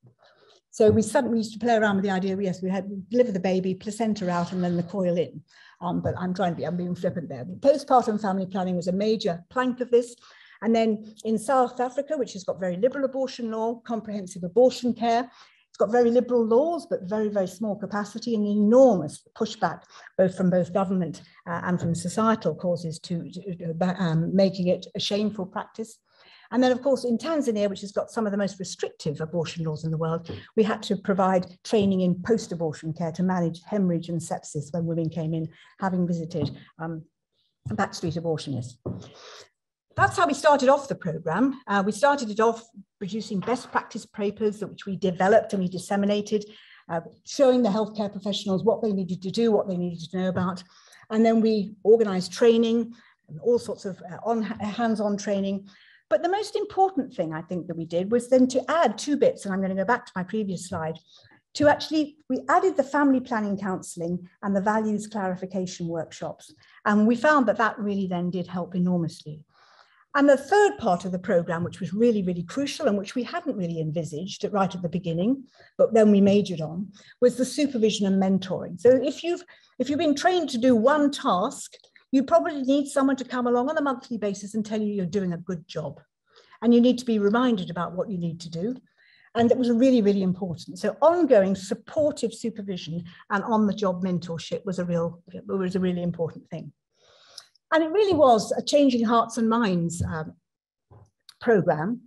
So we suddenly used to play around with the idea, yes, we had deliver the baby, placenta out, and then the coil in. Um, but I'm trying to be, I'm being flippant there. But postpartum family planning was a major plank of this. And then in South Africa, which has got very liberal abortion law, comprehensive abortion care, got very liberal laws, but very, very small capacity and enormous pushback, both from both government uh, and from societal causes to, to um, making it a shameful practice. And then, of course, in Tanzania, which has got some of the most restrictive abortion laws in the world, we had to provide training in post-abortion care to manage hemorrhage and sepsis when women came in, having visited um, backstreet abortionists. That's how we started off the program. Uh, we started it off producing best practice papers that which we developed and we disseminated, uh, showing the healthcare professionals what they needed to do, what they needed to know about. And then we organized training and all sorts of uh, on hands-on training but the most important thing I think that we did was then to add two bits, and I'm going to go back to my previous slide, to actually, we added the family planning counselling and the values clarification workshops. And we found that that really then did help enormously. And the third part of the program, which was really, really crucial and which we hadn't really envisaged right at the beginning, but then we majored on, was the supervision and mentoring. So if you've if you've been trained to do one task you probably need someone to come along on a monthly basis and tell you you're doing a good job. And you need to be reminded about what you need to do. And it was really, really important. So ongoing supportive supervision and on-the-job mentorship was a real, was a really important thing. And it really was a changing hearts and minds um, program.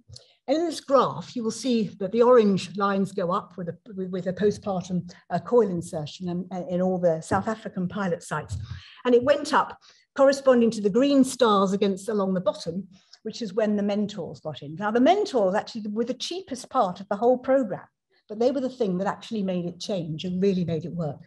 And in this graph, you will see that the orange lines go up with a, with a postpartum uh, coil insertion in, in all the South African pilot sites. And it went up corresponding to the green stars against along the bottom, which is when the mentors got in. Now, the mentors actually were the cheapest part of the whole program, but they were the thing that actually made it change and really made it work.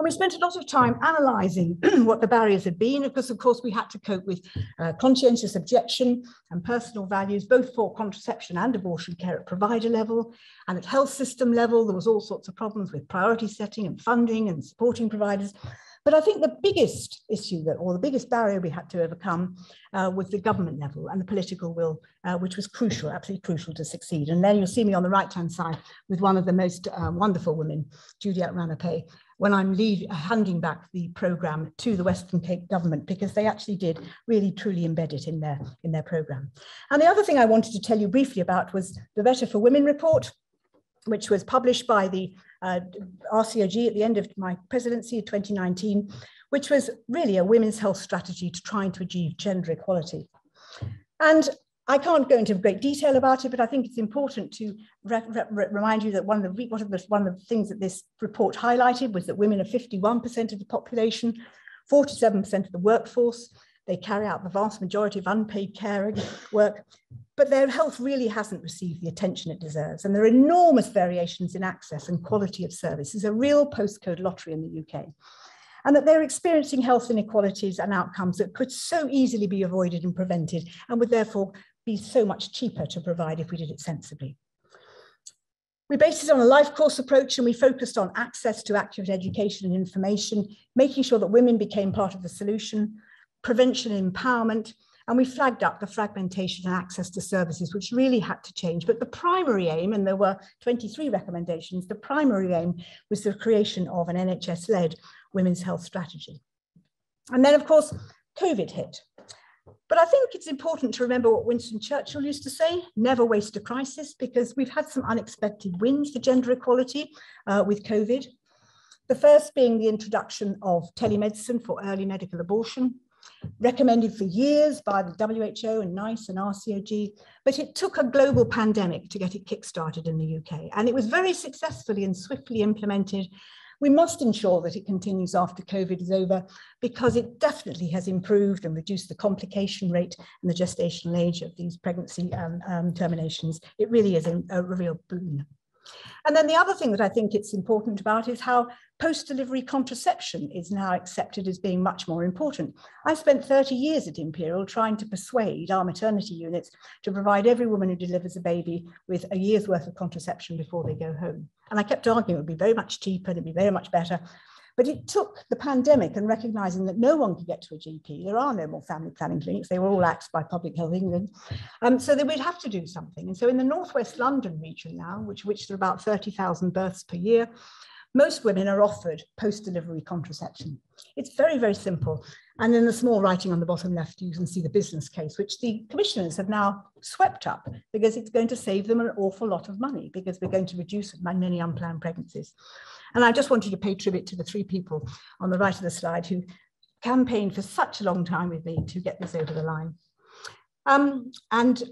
And we spent a lot of time analysing what the barriers had been, because of course we had to cope with uh, conscientious objection and personal values, both for contraception and abortion care at provider level and at health system level. There was all sorts of problems with priority setting and funding and supporting providers. But I think the biggest issue that, or the biggest barrier we had to overcome uh, was the government level and the political will, uh, which was crucial, absolutely crucial to succeed. And then you'll see me on the right-hand side with one of the most uh, wonderful women, Juliet Ranape, when I'm leave, handing back the program to the Western Cape government because they actually did really truly embed it in their, in their program. And the other thing I wanted to tell you briefly about was the Better for Women report, which was published by the uh, RCOG at the end of my presidency 2019, which was really a women's health strategy to trying to achieve gender equality. And I can't go into great detail about it, but I think it's important to re re remind you that one of, the, one, of the, one of the things that this report highlighted was that women are 51% of the population, 47% of the workforce. They carry out the vast majority of unpaid care work. but their health really hasn't received the attention it deserves. And there are enormous variations in access and quality of service. It's a real postcode lottery in the UK. And that they're experiencing health inequalities and outcomes that could so easily be avoided and prevented and would therefore be so much cheaper to provide if we did it sensibly. We based it on a life course approach and we focused on access to accurate education and information, making sure that women became part of the solution, prevention and empowerment, and we flagged up the fragmentation and access to services, which really had to change. But the primary aim, and there were 23 recommendations, the primary aim was the creation of an NHS-led women's health strategy. And then, of course, COVID hit. But I think it's important to remember what Winston Churchill used to say, never waste a crisis, because we've had some unexpected wins for gender equality uh, with COVID. The first being the introduction of telemedicine for early medical abortion, recommended for years by the WHO and NICE and RCOG, but it took a global pandemic to get it kickstarted in the UK. And it was very successfully and swiftly implemented. We must ensure that it continues after COVID is over because it definitely has improved and reduced the complication rate and the gestational age of these pregnancy um, um, terminations. It really is a, a real boon. And then the other thing that I think it's important about is how post-delivery contraception is now accepted as being much more important. I spent 30 years at Imperial trying to persuade our maternity units to provide every woman who delivers a baby with a year's worth of contraception before they go home. And I kept arguing it would be very much cheaper, it'd be very much better. But it took the pandemic and recognizing that no one could get to a GP. There are no more family planning clinics. They were all axed by Public Health England. Um, so that we'd have to do something. And so in the Northwest London region now, which, which there are about 30,000 births per year, most women are offered post-delivery contraception. It's very, very simple. And in the small writing on the bottom left, you can see the business case, which the commissioners have now swept up because it's going to save them an awful lot of money because we're going to reduce many unplanned pregnancies. And I just wanted to pay tribute to the three people on the right of the slide who campaigned for such a long time with me to get this over the line. Um, and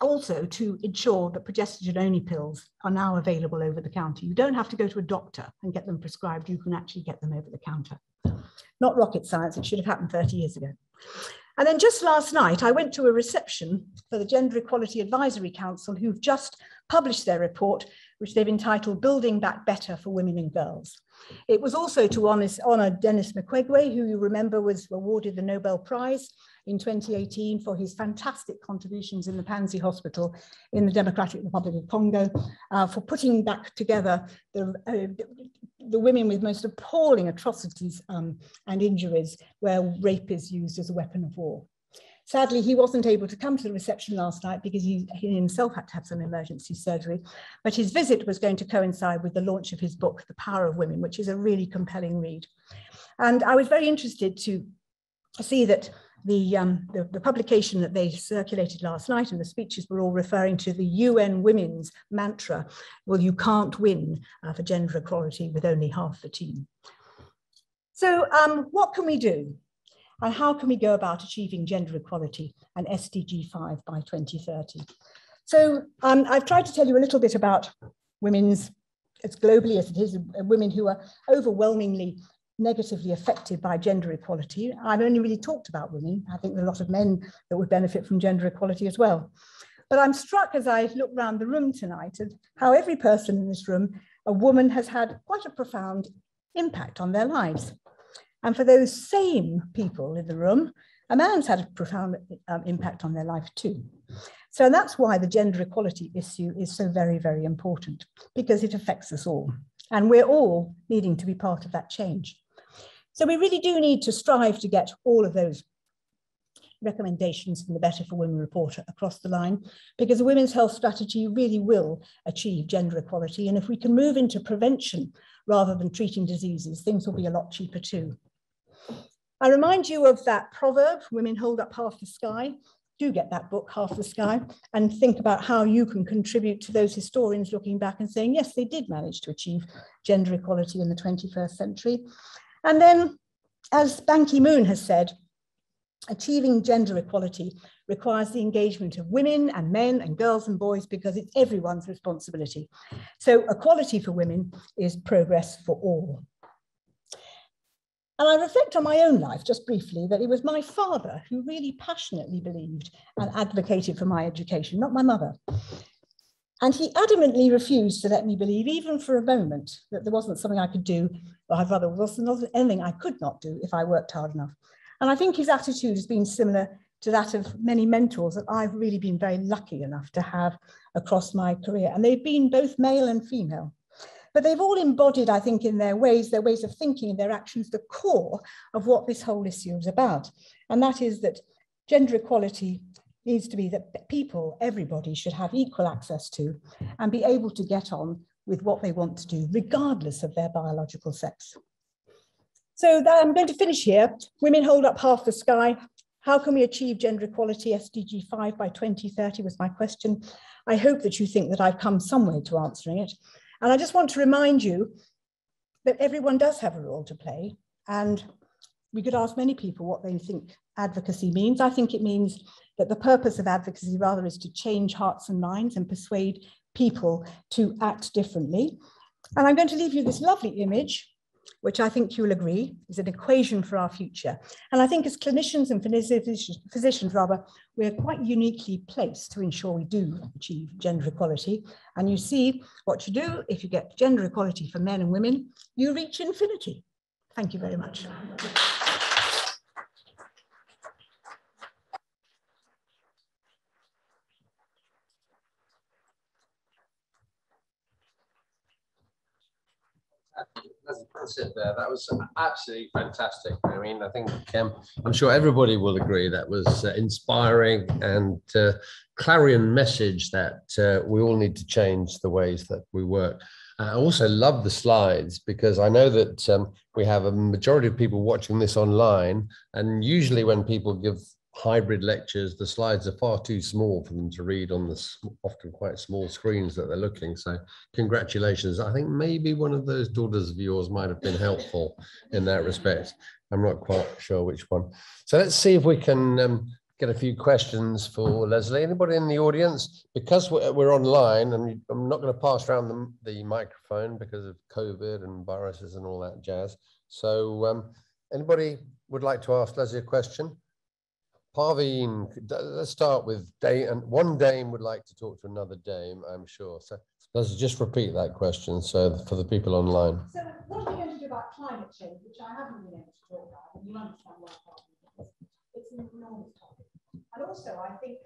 also to ensure that progesterone-only pills are now available over the counter. You don't have to go to a doctor and get them prescribed. You can actually get them over the counter. Not rocket science. It should have happened 30 years ago. And then just last night, I went to a reception for the Gender Equality Advisory Council, who've just published their report, which they've entitled Building Back Better for Women and Girls. It was also to honour Denis Mukwege, who you remember was awarded the Nobel Prize in 2018 for his fantastic contributions in the Panzi Hospital in the Democratic Republic of Congo, uh, for putting back together the, uh, the women with most appalling atrocities um, and injuries where rape is used as a weapon of war. Sadly, he wasn't able to come to the reception last night because he, he, himself had to have some emergency surgery. But his visit was going to coincide with the launch of his book, The Power of Women, which is a really compelling read. And I was very interested to see that the, um, the, the, publication that they circulated last night and the speeches were all referring to the UN Women's mantra, well, you can't win uh, for gender equality with only half the team. So um, what can we do? And how can we go about achieving gender equality and SDG 5 by 2030? So um, I've tried to tell you a little bit about women's, as globally as it is, women who are overwhelmingly negatively affected by gender equality. I've only really talked about women. I think there are a lot of men that would benefit from gender equality as well. But I'm struck as I look around the room tonight at how every person in this room, a woman has had quite a profound impact on their lives. And for those same people in the room, a man's had a profound um, impact on their life too. So that's why the gender equality issue is so very, very important because it affects us all. And we're all needing to be part of that change. So we really do need to strive to get all of those recommendations from the Better for Women report across the line, because a women's health strategy really will achieve gender equality. And if we can move into prevention rather than treating diseases, things will be a lot cheaper too. I remind you of that proverb, women hold up half the sky. Do get that book, Half the Sky, and think about how you can contribute to those historians looking back and saying, yes, they did manage to achieve gender equality in the 21st century. And then, as Ban Ki-moon has said, achieving gender equality requires the engagement of women and men and girls and boys because it's everyone's responsibility. So equality for women is progress for all. And I reflect on my own life just briefly that it was my father who really passionately believed and advocated for my education, not my mother. And he adamantly refused to let me believe, even for a moment, that there wasn't something I could do, or I'd rather, wasn't anything I could not do if I worked hard enough. And I think his attitude has been similar to that of many mentors that I've really been very lucky enough to have across my career. And they've been both male and female. But they've all embodied, I think, in their ways, their ways of thinking their actions, the core of what this whole issue is about. And that is that gender equality needs to be that people, everybody should have equal access to and be able to get on with what they want to do, regardless of their biological sex. So I'm going to finish here. Women hold up half the sky. How can we achieve gender equality SDG 5 by 2030 was my question. I hope that you think that I've come some way to answering it. And I just want to remind you that everyone does have a role to play. And we could ask many people what they think advocacy means. I think it means that the purpose of advocacy rather is to change hearts and minds and persuade people to act differently. And I'm going to leave you this lovely image, which I think you'll agree is an equation for our future. And I think as clinicians and physicians, rather, we're quite uniquely placed to ensure we do achieve gender equality. And you see what you do if you get gender equality for men and women, you reach infinity. Thank you very much. That's it there. That was absolutely fantastic. I mean, I think um, I'm sure everybody will agree that was uh, inspiring and uh, clarion message that uh, we all need to change the ways that we work. I also love the slides because I know that um, we have a majority of people watching this online, and usually when people give hybrid lectures, the slides are far too small for them to read on the often quite small screens that they're looking. So congratulations. I think maybe one of those daughters of yours might have been helpful in that respect. I'm not quite sure which one. So let's see if we can um, get a few questions for Lesley. Anybody in the audience? Because we're, we're online, and I'm not going to pass around the, the, microphone because of COVID and viruses and all that jazz. So um, anybody would like to ask Lesley a question? Parveen, let's start with Dame. One dame would like to talk to another dame, I'm sure. So let's just repeat that question so for the people online. So what are you going to do about climate change, which I haven't been able to talk about, and you understand why it's an enormous topic. And also, I think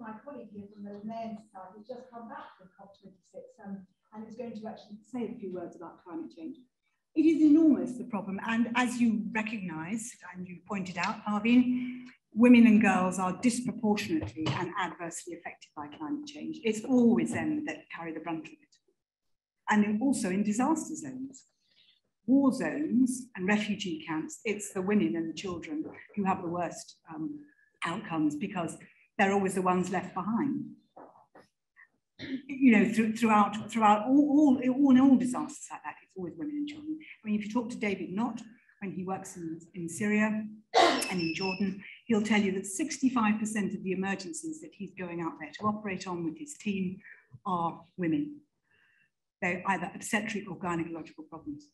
my colleague here from the Mayor Society has just come back from COP26 um, and is going to actually say a few words about climate change. It is enormous, the problem. And as you recognise, and you pointed out, Parveen, women and girls are disproportionately and adversely affected by climate change. It's always them that carry the brunt of it. And also in disaster zones, war zones and refugee camps, it's the women and the children who have the worst um, outcomes because they're always the ones left behind. You know, th throughout throughout all, all, all, in all disasters like that, it's always women and children. I mean, if you talk to David Nott, when he works in, in Syria and in Jordan, he'll tell you that 65% of the emergencies that he's going out there to operate on with his team are women. They're either obstetric or gynecological problems.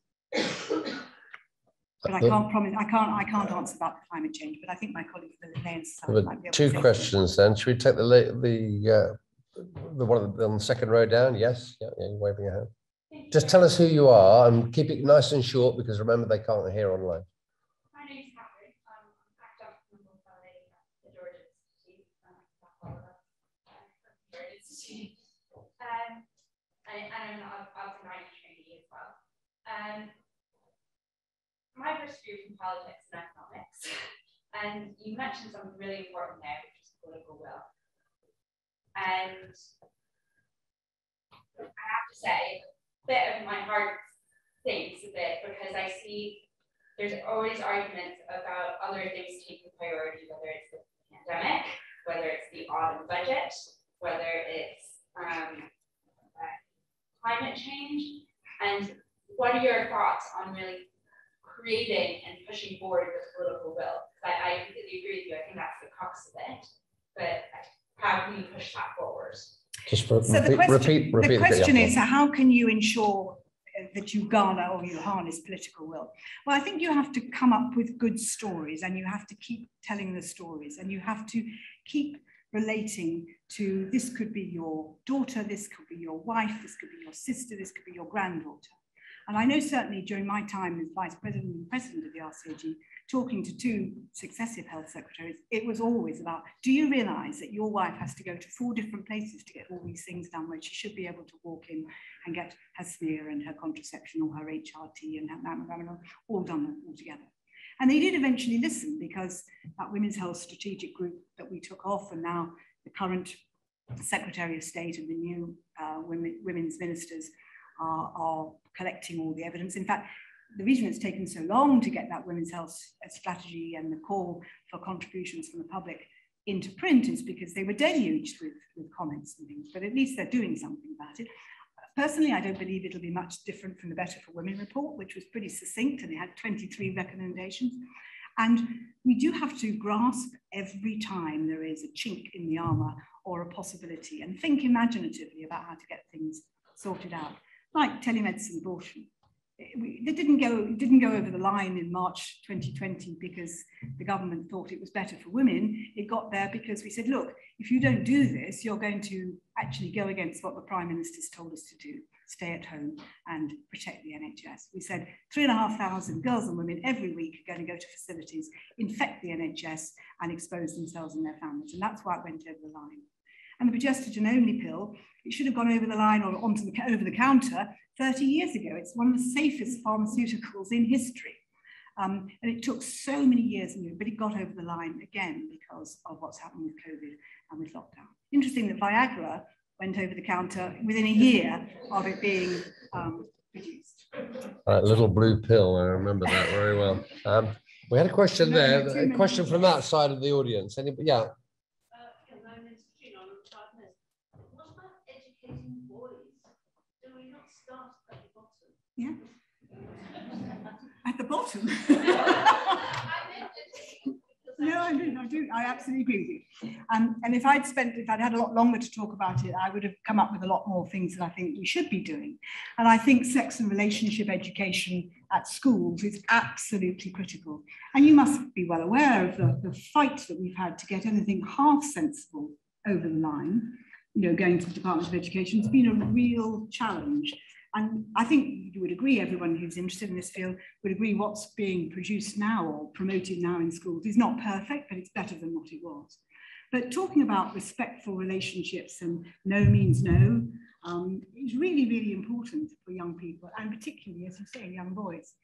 But I can't promise, I can't, I can't answer about the climate change, but I think my colleague from the Lions might be able Two questions then. Should we take the, the, uh, the one on the second row down? Yes, yeah, yeah, you're waving your hand. Just tell us who you are and keep it nice and short because remember they can't hear online. and I'm an writing trainee as well. Um, my first degree from politics and economics, and you mentioned something really important there, which is political will. And I have to say, a bit of my heart sinks a bit because I see there's always arguments about other things taking priority, whether it's the pandemic, whether it's the autumn budget, whether it's um, climate change? And what are your thoughts on really creating and pushing forward the political will? I, I completely agree with you. I think that's the crux of it. But how can you push that forward? Just for, so repeat, the question, repeat, repeat the question is, how can you ensure that you garner or you harness political will? Well, I think you have to come up with good stories and you have to keep telling the stories and you have to keep relating to this could be your daughter, this could be your wife, this could be your sister, this could be your granddaughter. And I know certainly during my time as vice president and president of the RCOG, talking to two successive health secretaries, it was always about, do you realize that your wife has to go to four different places to get all these things done when she should be able to walk in and get her smear and her contraception or her HRT and her mammogram all done all together. And they did eventually listen because that Women's Health Strategic Group that we took off and now the current Secretary of State and the new uh, women, women's ministers are, are collecting all the evidence. In fact, the reason it's taken so long to get that women's health uh, strategy and the call for contributions from the public into print is because they were deluged with, with comments and things, but at least they're doing something about it. Personally, I don't believe it'll be much different from the Better for Women report, which was pretty succinct and it had 23 recommendations. And we do have to grasp every time there is a chink in the armor or a possibility and think imaginatively about how to get things sorted out, like telemedicine abortion eh, it didn't go didn't go over the line in March 2020 because the government thought it was better for women. It got there because we said, look, if you don't do this, you're going to actually go against what the prime minister's told us to do: stay at home and protect the NHS. We said three and a half thousand girls and women every week are going to go to facilities, infect the NHS, and expose themselves and their families, and that's why it went over the line. And the progestogen only pill, it should have gone over the line or onto the over the counter 30 years ago. It's one of the safest pharmaceuticals in history. Um, and it took so many years, but it got over the line again because of what's happened with COVID and with lockdown. Interesting that Viagra went over the counter within a year of it being um, produced. That little blue pill, I remember that very well. Um, we had a question there, a question from that side of the audience. Anybody? Yeah. Yeah. At the bottom. no, I do. I do. I absolutely agree with you. Um, and if I'd spent, if I'd had a lot longer to talk about it, I would have come up with a lot more things that I think we should be doing. And I think sex and relationship education at schools is absolutely critical. And you must be well aware of the, the fight that we've had to get anything half sensible over the line. You know, going to the Department of Education has been a real challenge. And I think you would agree, everyone who's interested in this field would agree what's being produced now or promoted now in schools is not perfect, but it's better than what it was. But talking about respectful relationships and no means no um, is really, really important for young people, and particularly, as you say, young boys.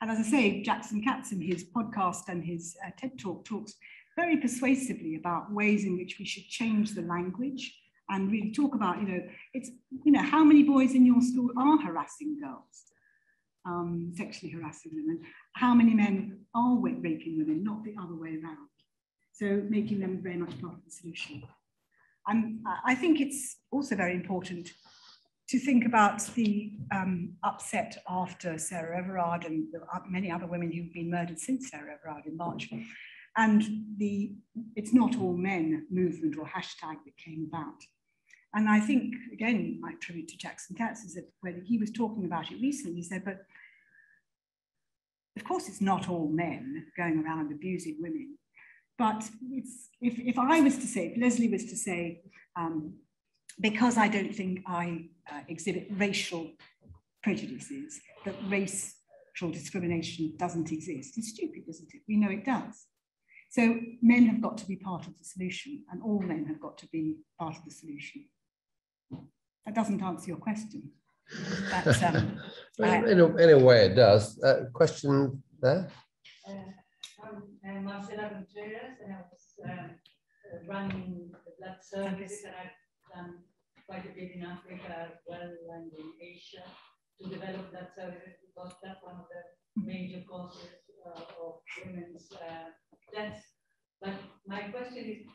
And as I say, Jackson Katz in his podcast and his uh, TED Talk talks very persuasively about ways in which we should change the language and really talk about, you know, it's, you know, how many boys in your school are harassing girls, um, sexually harassing women? How many men are raping women, not the other way around? So making them very much part of the solution. And I think it's also very important to think about the um, upset after Sarah Everard and many other women who've been murdered since Sarah Everard in March. And the It's Not All Men movement or hashtag that came about. And I think, again, my tribute to Jackson Katz is that when he was talking about it recently, he said, but of course it's not all men going around abusing women, but it's, if, if I was to say, if Lesley was to say, um, because I don't think I uh, exhibit racial prejudices, that racial discrimination doesn't exist, it's stupid, isn't it? We know it does. So men have got to be part of the solution and all men have got to be part of the solution. That doesn't answer your question. But, um, in, a, in, a, way, it does. Uh, question there? Uh, I'm uh, Marcela Contreras, and I was um, uh, running the blood service, and I've done quite a bit in Africa as well and in Asia to develop blood services because that's one of the major causes uh, of women's uh, deaths. But my question is,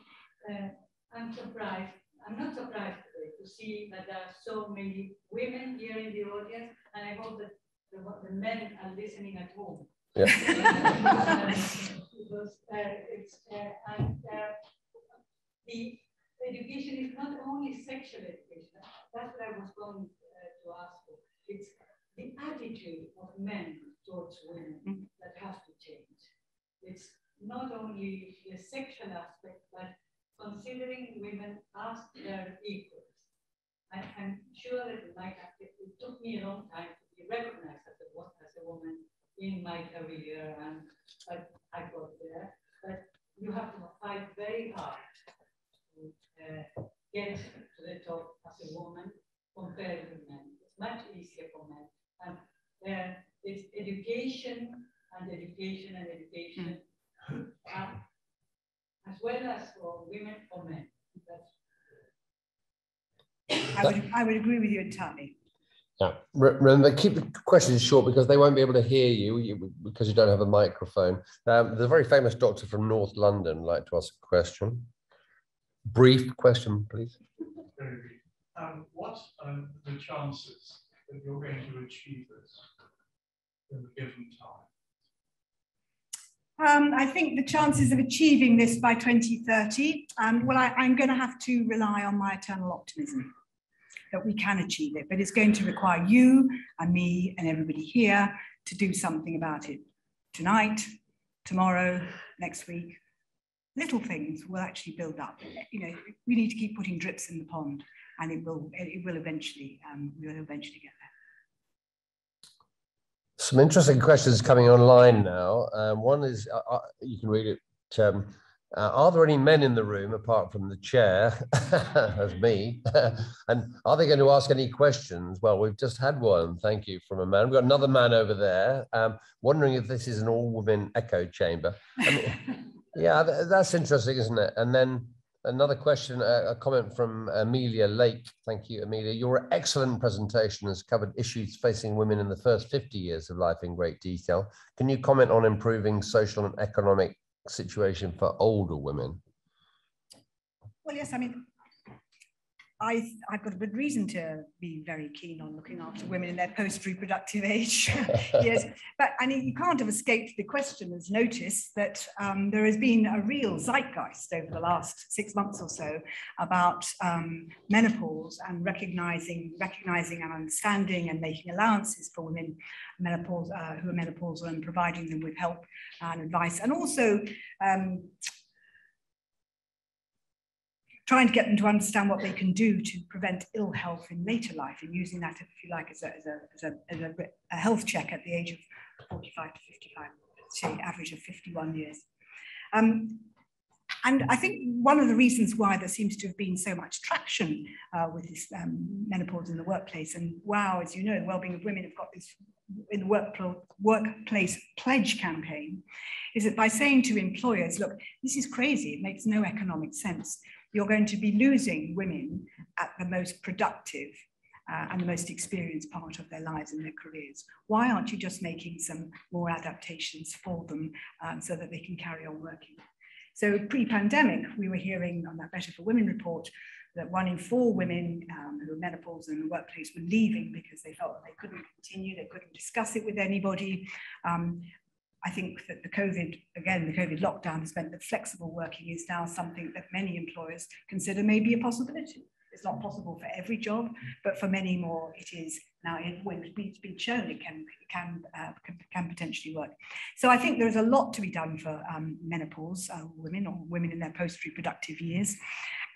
uh, I'm surprised, I'm not surprised to see that there are so many women here in the audience, and I hope that the, the men are listening at home. Yeah. because uh, it's and the education is not only sexual education. That's what I was going uh, to ask for. It's the attitude of men towards women Mm. that have to change. It's not only the sexual aspect, but considering women as their equals. I, I'm sure that it might have, it, it took me a long time to be recognized as a, as a woman in my career and I, I got there. But you have to fight very hard to uh, get to the top as a woman compared with men. It's much easier for men. And uh, it's education and education and education, uh, as well as for women or men. That's I would, I would agree with you entirely. Yeah, remember, keep the questions short because they won't be able to hear you, you because you don't have a microphone. Um, the very famous doctor from North London would like to ask a question. Brief question, please. Very good. Um, what are the chances that you're going to achieve this a given time? Um, I think the chances of achieving this by 2030, um, well, I, I'm going to have to rely on my eternal optimism that we can achieve it, but it's going to require you and me and everybody here to do something about it tonight, tomorrow, next week. Little things will actually build up. You know, we need to keep putting drips in the pond, and it will. It will eventually. Um, we will eventually get. Some interesting questions coming online now. Um, one is, uh, uh, you can read it. Um, uh, are there any men in the room apart from the chair, as me? and are they going to ask any questions? Well, we've just had one. Thank you from a man. We've got another man over there, um, wondering if this is an all-women echo chamber. I mean, yeah, th- that's interesting, isn't it? And then another question, uh, a comment from Amelia Lake. Thank you, Amelia. Your excellent presentation has covered issues facing women in the first 50 years of life in great detail. Can you comment on improving social and economic situation for older women? Well, yes, I mean, I, I've got a good reason to be very keen on looking after women in their post-reproductive age. yes, but I mean, you can't have escaped the questioner's notice that um, there has been a real zeitgeist over the last six months or so about um, menopause and recognizing, recognizing and understanding and making allowances for women menopause, uh, who are menopausal and providing them with help and advice, and also um, trying to get them to understand what they can do to prevent ill health in later life and using that, if you like, as a, as a, as a, as a, a health check at the age of 45 to 55, say average of 51 years. Um, and I think one of the reasons why there seems to have been so much traction uh, with this um, menopause in the workplace, and wow, as you know, the well-being of women have got this in the work, workplace pledge campaign, is that by saying to employers, look, this is crazy, it makes no economic sense you're going to be losing women at the most productive uh, and the most experienced part of their lives and their careers. Why aren't you just making some more adaptations for them um, so that they can carry on working? So pre-pandemic, we were hearing on that Better for Women report that one in four women um, who were menopause in the workplace were leaving because they felt that they couldn't continue, they couldn't discuss it with anybody. Um, I think that the COVID, again, the COVID lockdown has meant that flexible working is now something that many employers consider may be a possibility. It's not possible for every job, but for many more, it is now. It, when it's been shown, it can can, uh, can, can potentially work. So I think there is a lot to be done for um, menopause uh, women or women in their post-reproductive years.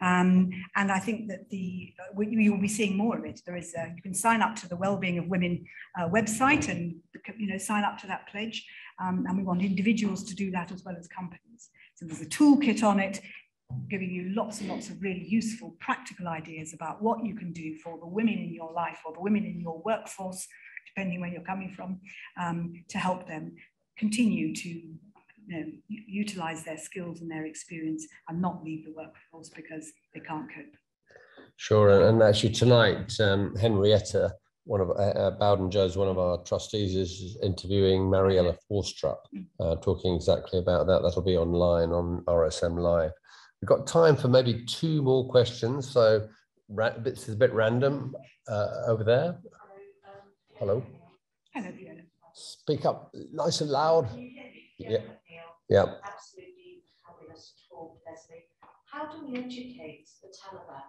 Um, and I think that the uh, you will be seeing more of it. There is a, you can sign up to the Wellbeing of Women uh, website and you know sign up to that pledge. Um, and we want individuals to do that as well as companies. So there's a toolkit on it giving you lots and lots of really useful practical ideas about what you can do for the women in your life or the women in your workforce, depending where you're coming from, um, to help them continue to you know, utilize their skills and their experience and not leave the workforce because they can't cope. Sure, and actually tonight, um, Henrietta one of uh, uh, Bowden Jones, one of our trustees, is interviewing Mariella Frostrup, uh, talking exactly about that. That'll be online on RSM Live. We've got time for maybe two more questions. So this is a bit random uh, over there. Hello. Hello, Fiona. Speak up nice and loud. Yeah. Yeah. Absolutely fabulous talk, Lesley. How do we educate the Taliban?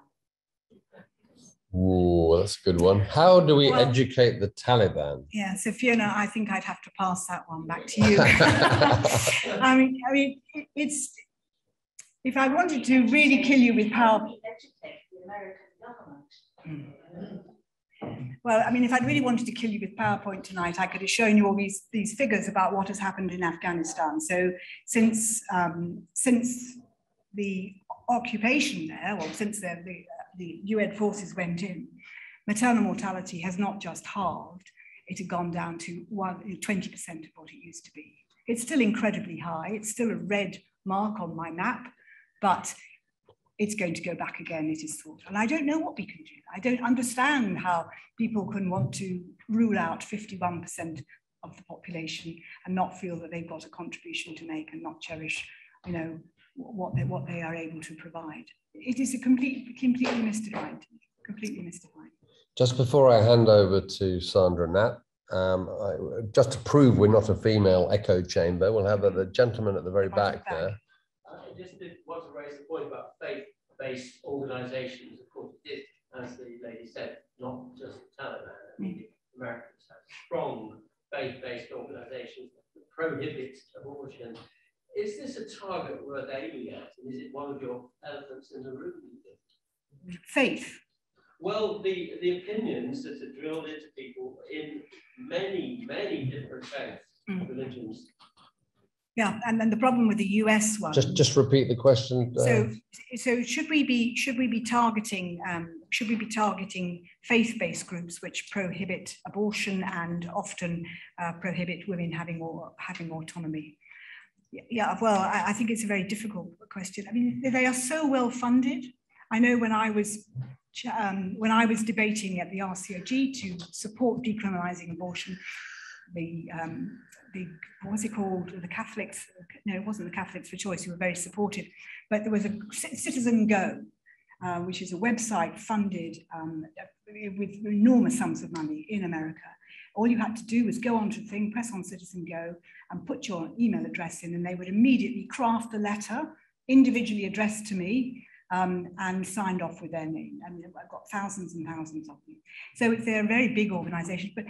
Ooh, that's a good one. How do we Well- educate the Taliban? Yeah, so Fiona, I think I'd have to pass that one back to you. I mean, I mean, it's, if I wanted to really kill you with power, Educate the American government. Well, I mean, if I'd really wanted to kill you with PowerPoint tonight, I could have shown you all these, these figures about what has happened in Afghanistan. So since, um, since the occupation there, or since the, the, the UN forces went in, maternal mortality has not just halved, it had gone down to one, 20% of what it used to be. It's still incredibly high. It's still a red mark on my map, but it's going to go back again, it is thought. And I don't know what we can do. I don't understand how people can want to rule out 51% of the population and not feel that they've got a contribution to make and not cherish, you know, what they, what they are able to provide. It is a complete, completely mystifying to me, completely mystifying. Just before I hand over to Sandra Knapp, um, I, just to prove we're not a female echo chamber, we'll have the, the gentleman at the very back back. there. I just did want to raise the point about faith-based organisations. Of course, it is, as the lady said, not just the Taliban. I mean, Americans have strong faith-based organisations that prohibit abortion. Is this a target worth aiming at? And is it one of your elephants in the room? Faith. Well, the, the opinions that are drilled into people in many, many different faiths, Mm. religions, Yeah, and then the problem with the US one. Just, just repeat the question. uh, So, so should we be should we be targeting um, should we be targeting faith-based groups which prohibit abortion and often uh, prohibit women having or having autonomy? Yeah, well, I, I think it's a very difficult question. I mean, they are so well funded. I know when I was um, when I was debating at the RCOG to support decriminalising abortion, the um, the what was it called? The Catholics? No, it wasn't the Catholics for Choice who were very supportive, but there was a CitizenGO, uh, which is a website funded um, with enormous sums of money in America. All you had to do was go onto the thing, press on CitizenGO, and put your email address in, and they would immediately craft the letter individually addressed to me um, and signed off with their name. And I've got thousands and thousands of them. So it's- they're a very big organization, but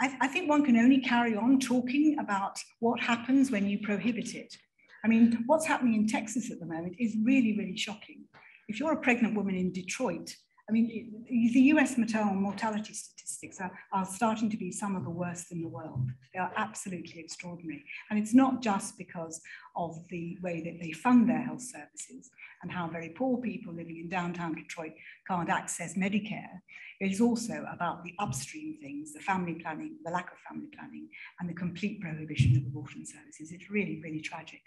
I, I think one can only carry on talking about what happens when you prohibit it. I mean, what's happening in Texas at the moment is really, really shocking. If you're a pregnant woman in Detroit, I mean, the US maternal mortality statistics are, are starting to be some of the worst in the world. They are absolutely extraordinary. And it's not just because of the way that they fund their health services and how very poor people living in downtown Detroit can't access Medicare. It is also about the upstream things, the family planning, the lack of family planning, and the complete prohibition of abortion services. It's really, really tragic.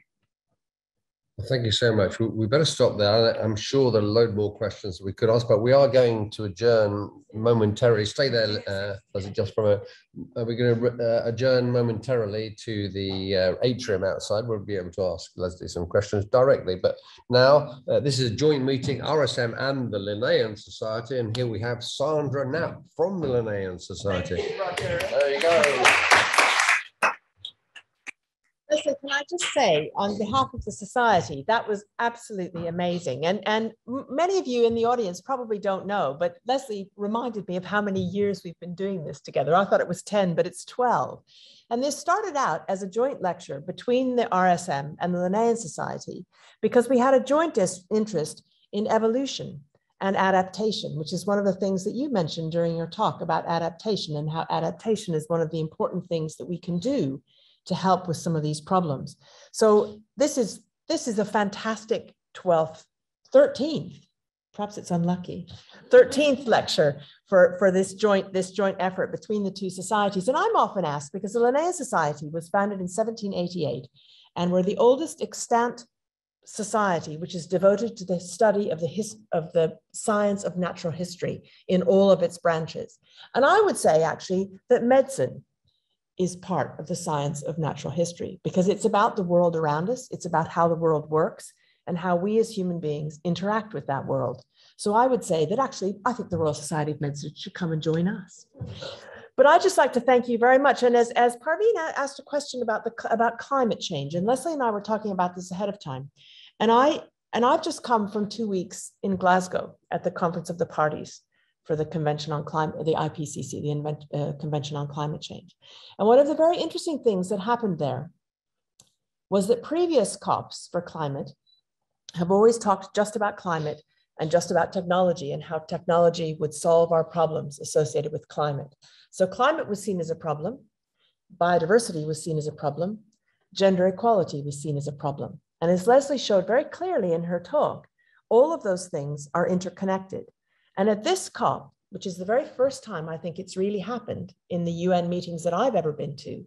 Thank you so much. We, we better stop there. I'm sure there are a load more questions that we could ask, but we are going to adjourn momentarily. Stay there, uh, Lesley, just from a, uh, we're going to uh, adjourn momentarily to the uh, atrium outside. We'll be able to ask Lesley some questions directly. But now, uh, this is a joint meeting, RSM and the Linnean Society. And here we have Sandra Knapp from the Linnean Society. There you go. Listen, can I just say, on behalf of the society, that was absolutely amazing. And, and many of you in the audience probably don't know, but Lesley reminded me of how many years we've been doing this together. I thought it was 10, but it's 12. And this started out as a joint lecture between the RSM and the Linnean Society because we had a joint interest in evolution and adaptation, which is one of the things that you mentioned during your talk about adaptation and how adaptation is one of the important things that we can do to help with some of these problems. So this is this is a fantastic 12th, 13th, perhaps it's unlucky, 13th lecture for, for this joint this joint effort between the two societies. And I'm often asked because the Linnean Society was founded in 1788 and we're the oldest extant society which is devoted to the study of the his, of the science of natural history in all of its branches. And I would say actually that medicine is part of the science of natural history because it's about the world around us, it's about how the world works and how we as human beings interact with that world. So I would say that actually, I think the Royal Society of Medicine should come and join us. But I'd just like to thank you very much. And as, as Parveen asked a question about the about climate change, and Lesley and I were talking about this ahead of time, and I and I've just come from two weeks in Glasgow at the Conference of the Parties, for the Convention on Climate, the IPCC, the Invent, uh, Convention on Climate Change. And one of the very interesting things that happened there was that previous COPs for climate have always talked just about climate and just about technology and how technology would solve our problems associated with climate. So climate was seen as a problem, biodiversity was seen as a problem, gender equality was seen as a problem. And as Lesley showed very clearly in her talk, all of those things are interconnected. And at this COP, which is the very first time I think it's really happened in the UN meetings that I've ever been to,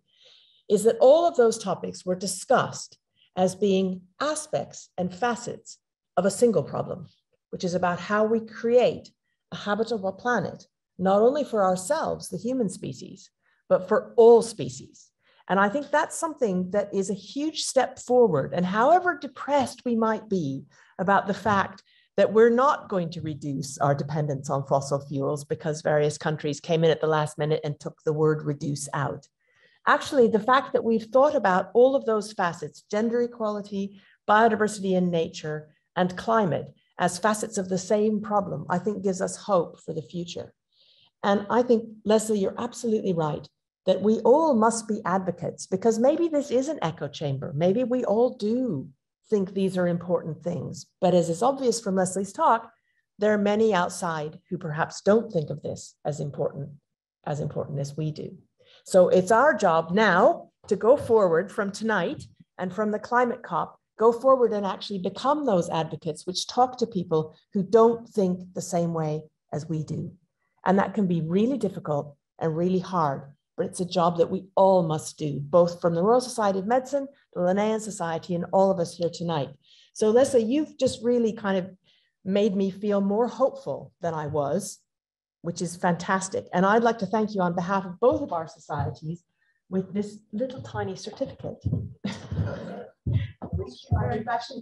is that all of those topics were discussed as being aspects and facets of a single problem, which is about how we create a habitable planet, not only for ourselves, the human species, but for all species. And I think that's something that is a huge step forward. And however depressed we might be about the fact that we're not going to reduce our dependence on fossil fuels because various countries came in at the last minute and took the word reduce out. Actually, the fact that we've thought about all of those facets, gender equality, biodiversity in nature, and climate as facets of the same problem, I think gives us hope for the future. And I think, Lesley, you're absolutely right that we all must be advocates because maybe this is an echo chamber. Maybe we all do think these are important things. But as is obvious from Lesley's talk, there are many outside who perhaps don't think of this as important, as important as we do. So it's our job now to go forward from tonight and from the climate COP, go forward and actually become those advocates which talk to people who don't think the same way as we do. And that can be really difficult and really hard but it's a job that we all must do, both from the Royal Society of Medicine, the Linnean Society, and all of us here tonight. So Lesley, you've just really kind of made me feel more hopeful than I was, which is fantastic. And I'd like to thank you on behalf of both of our societies with this little tiny certificate. which managed to